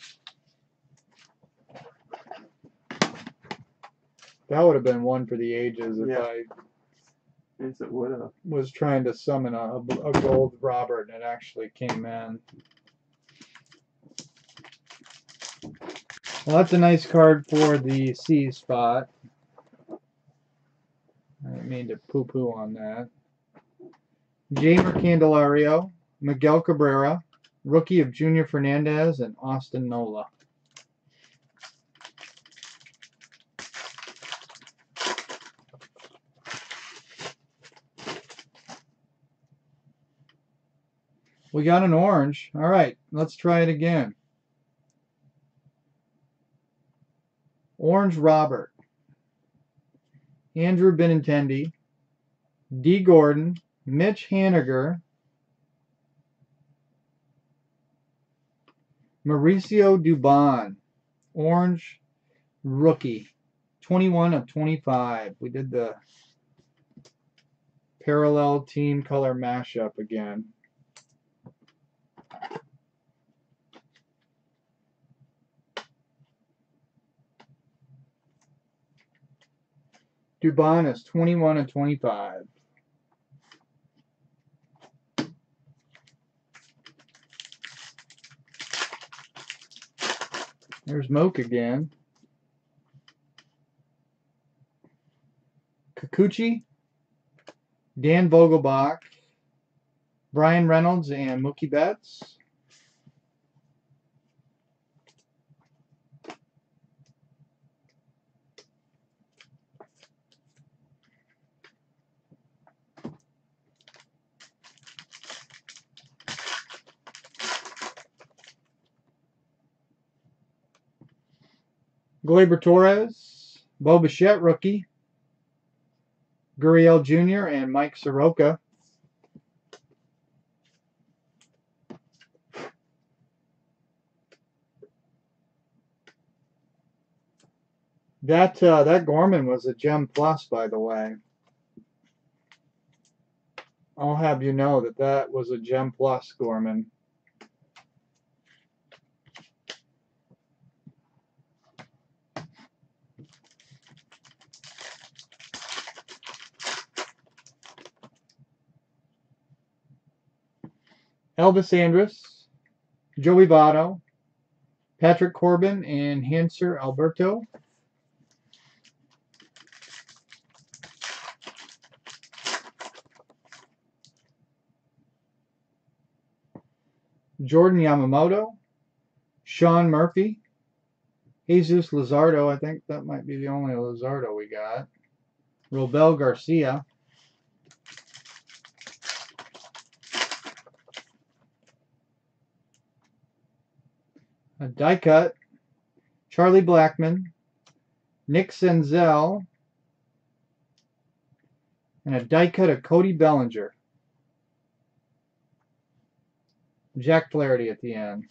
S2: That would have been one for the ages if
S1: Yeah.
S2: I
S1: Yes, it would have.
S2: was trying to summon a, a gold Robert and it actually came in. Well, that's a nice card for the C spot. I didn't mean to poo poo on that. Jeimer Candelario, Miguel Cabrera, rookie of Junior Fernandez, and Austin Nola. We got an orange. All right, let's try it again. Orange Robert, Andrew Benintendi, Dee Gordon, Mitch Haniger, Mauricio Dubon, Orange Rookie, 21 of 25. We did the parallel team color mashup again. Dubon is 21 and 25. There's Moke again. Kikuchi, Dan Vogelbach, Bryan Reynolds, and Mookie Betts. Gleyber Torres, Bo Bichette rookie, Gurriel Jr., and Mike Soroka. That uh, that Gorman was a gem plus, by the way. I'll have you know that that was a gem plus, Gorman. Elvis Andrus, Joey Votto, Patrick Corbin, and Hanser Alberto. Jordan Yamamoto, Sean Murphy, Jesus Luzardo. I think that might be the only Luzardo we got. Robel Garcia. Uh, die cut. Charlie Blackmon. Nick Senzel. And a die cut of Cody Bellinger. Jack Flaherty at the end.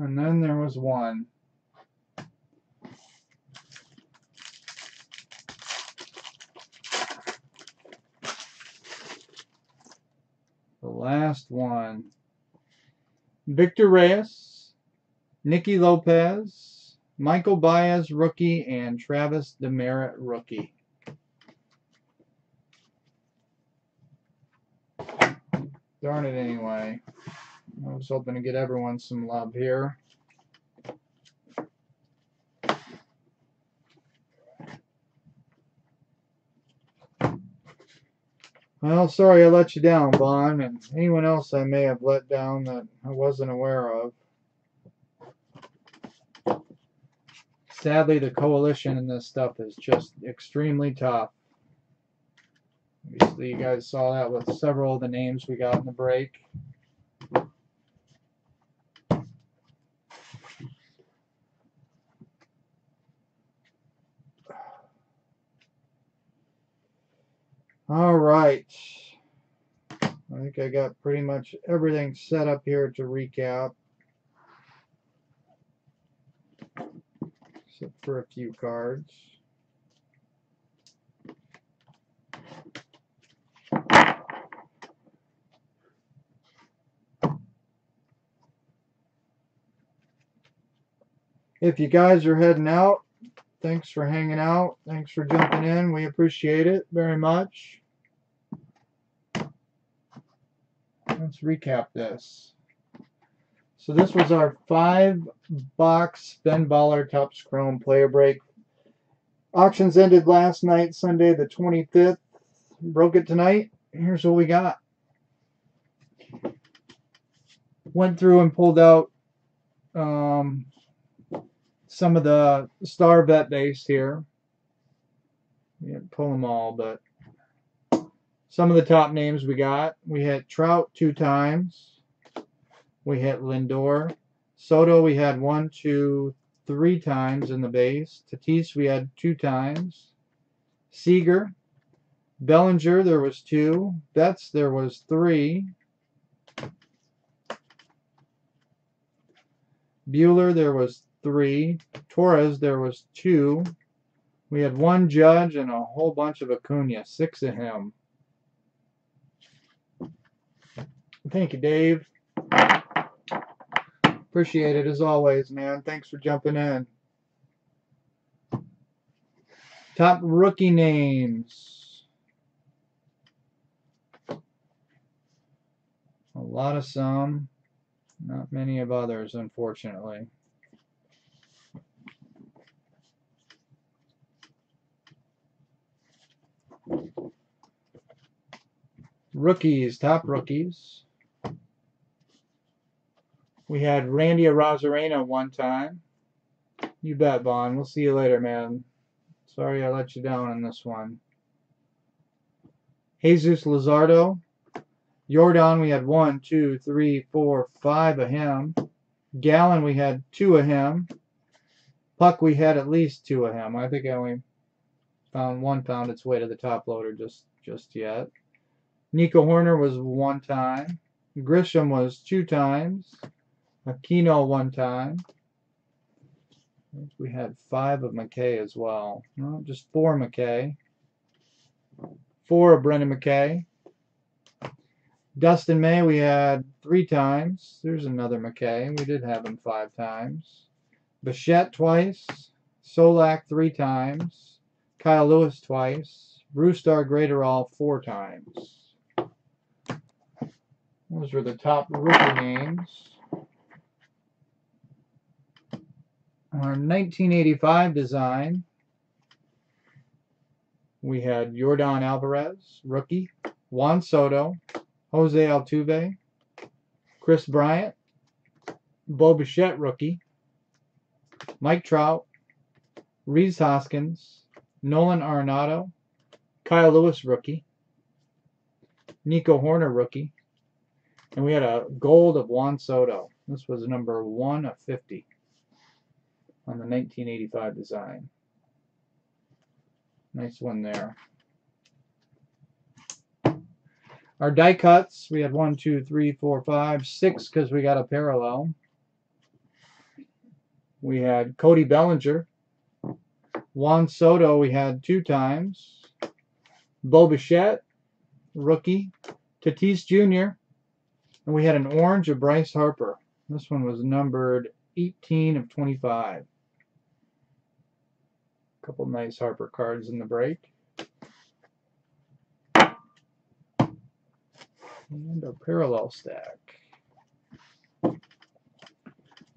S2: And then there was one. The last one. Victor Reyes, Nicky Lopez, Michel Baez, rookie, and Travis Demeritte, rookie. Darn it anyway. I was hoping to get everyone some love here. Well, sorry I let you down, Vaughn, and anyone else I may have let down that I wasn't aware of. Sadly, the coalition in this stuff is just extremely tough. Obviously, you guys saw that with several of the names we got in the break. All right. I think I got pretty much everything set up here to recap. Except for a few cards. If you guys are heading out, thanks for hanging out. Thanks for jumping in. We appreciate it very much. Let's recap this. So this was our five box Ben Baller Topps Chrome player break. Auctions ended last night, Sunday the 25th. Broke it tonight. Here's what we got. Went through and pulled out um, some of the star vet base here. We didn't pull them all, but some of the top names we got. We hit Trout two times. We hit Lindor. Soto we had one, two, three times in the base. Tatis we had two times. Seager. Bellinger there was two. Betts there was three. Buehler there was three. Torres there was two. We had one Judge and a whole bunch of Acuna. Six of him. Thank you, Dave. Appreciate it as always, man. Thanks for jumping in. Top rookie names. A lot of some, not many of others, unfortunately. Rookies, top rookies. We had Randy Arozarena one time. You bet, Vaughn. We'll see you later, man. Sorry I let you down on this one. Jesus Luzardo. Yordan, we had one, two, three, four, five of him. Gallen, we had two of him. Puk, we had at least two of him. I think I only found one found its way to the top loader just just yet. Nico Hoerner was one time. Grisham was two times. Aquino one time. We had five of McKay as well. No, just four McKay. Four of Brendan McKay. Dustin May we had three times. There's another McKay. We did have him five times. Bichette twice. Solak three times. Kyle Lewis twice. Brusdar four times. Those were the top rookie names. Our 1985 design, we had Yordan Alvarez, rookie, Juan Soto, Jose Altuve, Kris Bryant, Bo Bichette, rookie, Mike Trout, Rhys Hoskins, Nolan Arenado, Kyle Lewis, rookie, Nico Hoerner, rookie, and we had a gold of Juan Soto. This was number 1 of 50 on the 1985 design. Nice one there. Our die cuts, we had one, two, three, four, five, six because we got a parallel. We had Cody Bellinger. Juan Soto we had two times. Bo Bichette, rookie. Tatis Jr. And we had an orange of Bryce Harper. This one was numbered 18 of 25. Couple nice Harper cards in the break. And a parallel stack.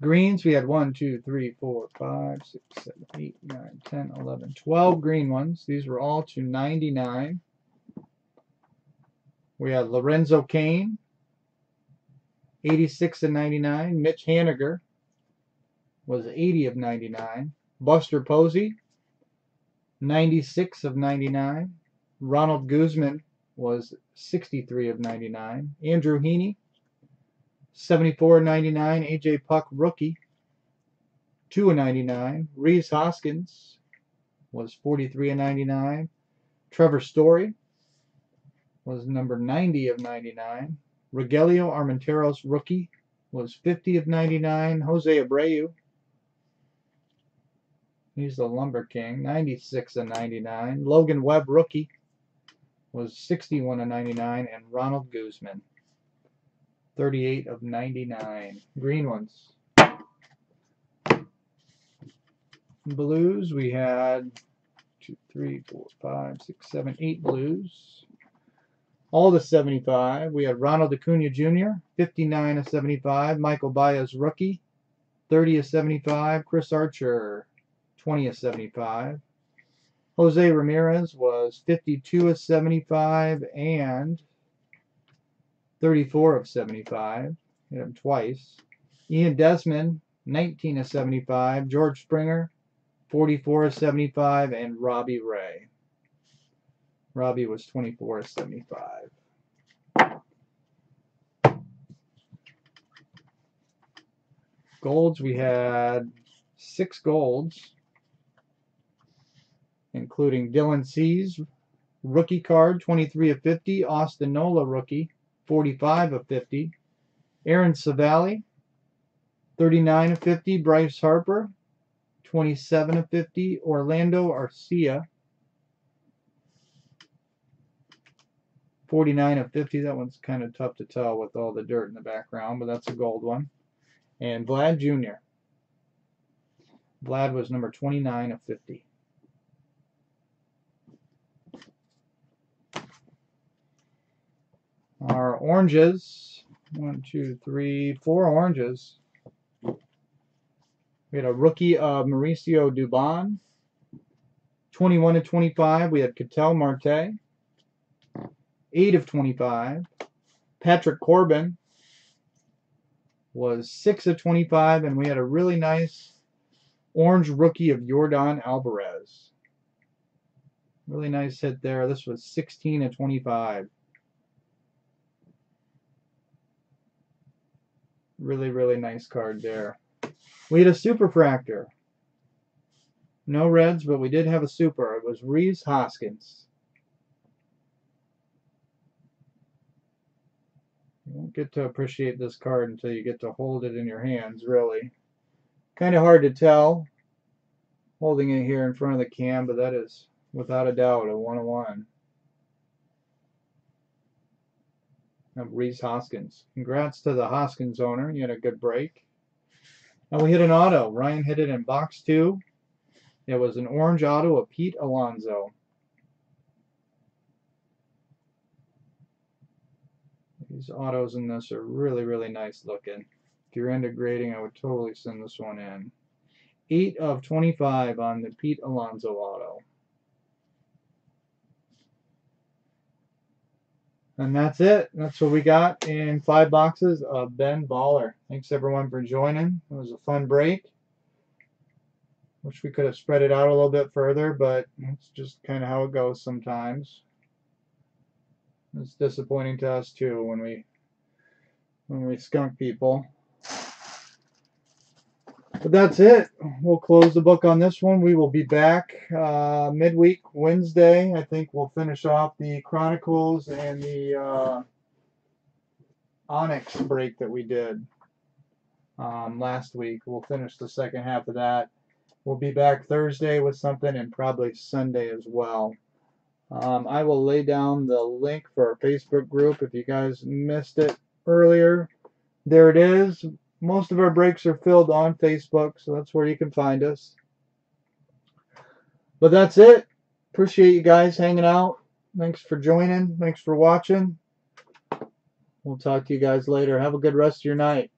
S2: Greens, we had 1, 2, 3, 4, 5, 6, 7, 8, 9, 10, 11, 12 green ones. These were all to 99. We had Lorenzo Cain, 86 of 99. Mitch Haniger was 80 of 99. Buster Posey, 96 of 99. Ronald Guzman was 63 of 99. Andrew Heaney, 74 of 99. AJ Puk, rookie, 2 of 99. Rhys Hoskins was 43 of 99. Trevor Story was number 90 of 99. Rogelio Armenteros, rookie, was 50 of 99. Jose Abreu, he's the Lumber King, 96 and 99. Logan Webb, rookie, was 61 of 99. And Ronald Guzman, 38 of 99. Green ones. Blues, we had two, three, four, five, six, seven, eight blues. All the 75. We had Ronald Acuna Jr., 59 of 75. Michel Baez, rookie, 30 of 75. Chris Archer, 20 of 75. Jose Ramirez was 52 of 75 and 34 of 75. Hit him twice. Ian Desmond, 19 of 75. George Springer, 44 of 75. And Robbie Ray. Robbie was 24 of 75. Golds, we had six golds, including Dylan Cease, rookie card, 23 of 50. Austin Nola, rookie, 45 of 50. Aaron Civale, 39 of 50. Bryce Harper, 27 of 50. Orlando Arcia, 49 of 50. That one's kind of tough to tell with all the dirt in the background, but that's a gold one. And Vlad Jr. Vlad was number 29 of 50. Our oranges, one, two, three, four oranges. We had a rookie of Mauricio Dubon, 21 of 25. We had Ketel Marte, 8 of 25. Patrick Corbin was 6 of 25, and we had a really nice orange rookie of Yordan Alvarez. Really nice hit there. This was 16 of 25. Really, really nice card there. We had a superfractor. No reds, but we did have a super. It was Rhys Hoskins. You won't get to appreciate this card until you get to hold it in your hands, really. Kind of hard to tell holding it here in front of the cam, but that is without a doubt a 101. Rhys Hoskins. Congrats to the Hoskins owner. You had a good break. And we hit an auto. Ryan hit it in box two. It was an orange auto of Pete Alonso. These autos in this are really, really nice looking. If you're into grading, I would totally send this one in. 8 of 25 on the Pete Alonso auto. And that's it. That's what we got in five boxes of Ben Baller. Thanks everyone for joining. It was a fun break. Wish we could have spread it out a little bit further, but it's just kind of how it goes sometimes. It's disappointing to us too when we when we skunk people. But that's it. We'll close the book on this one. We will be back uh, midweek Wednesday. I think we'll finish off the Chronicles and the uh, Onyx break that we did um, last week. We'll finish the second half of that. We'll be back Thursday with something and probably Sunday as well. Um, I will lay down the link for our Facebook group if you guys missed it earlier. There it is. Most of our breaks are filled on Facebook, so that's where you can find us. But that's it. Appreciate you guys hanging out. Thanks for joining. Thanks for watching. We'll talk to you guys later. Have a good rest of your night.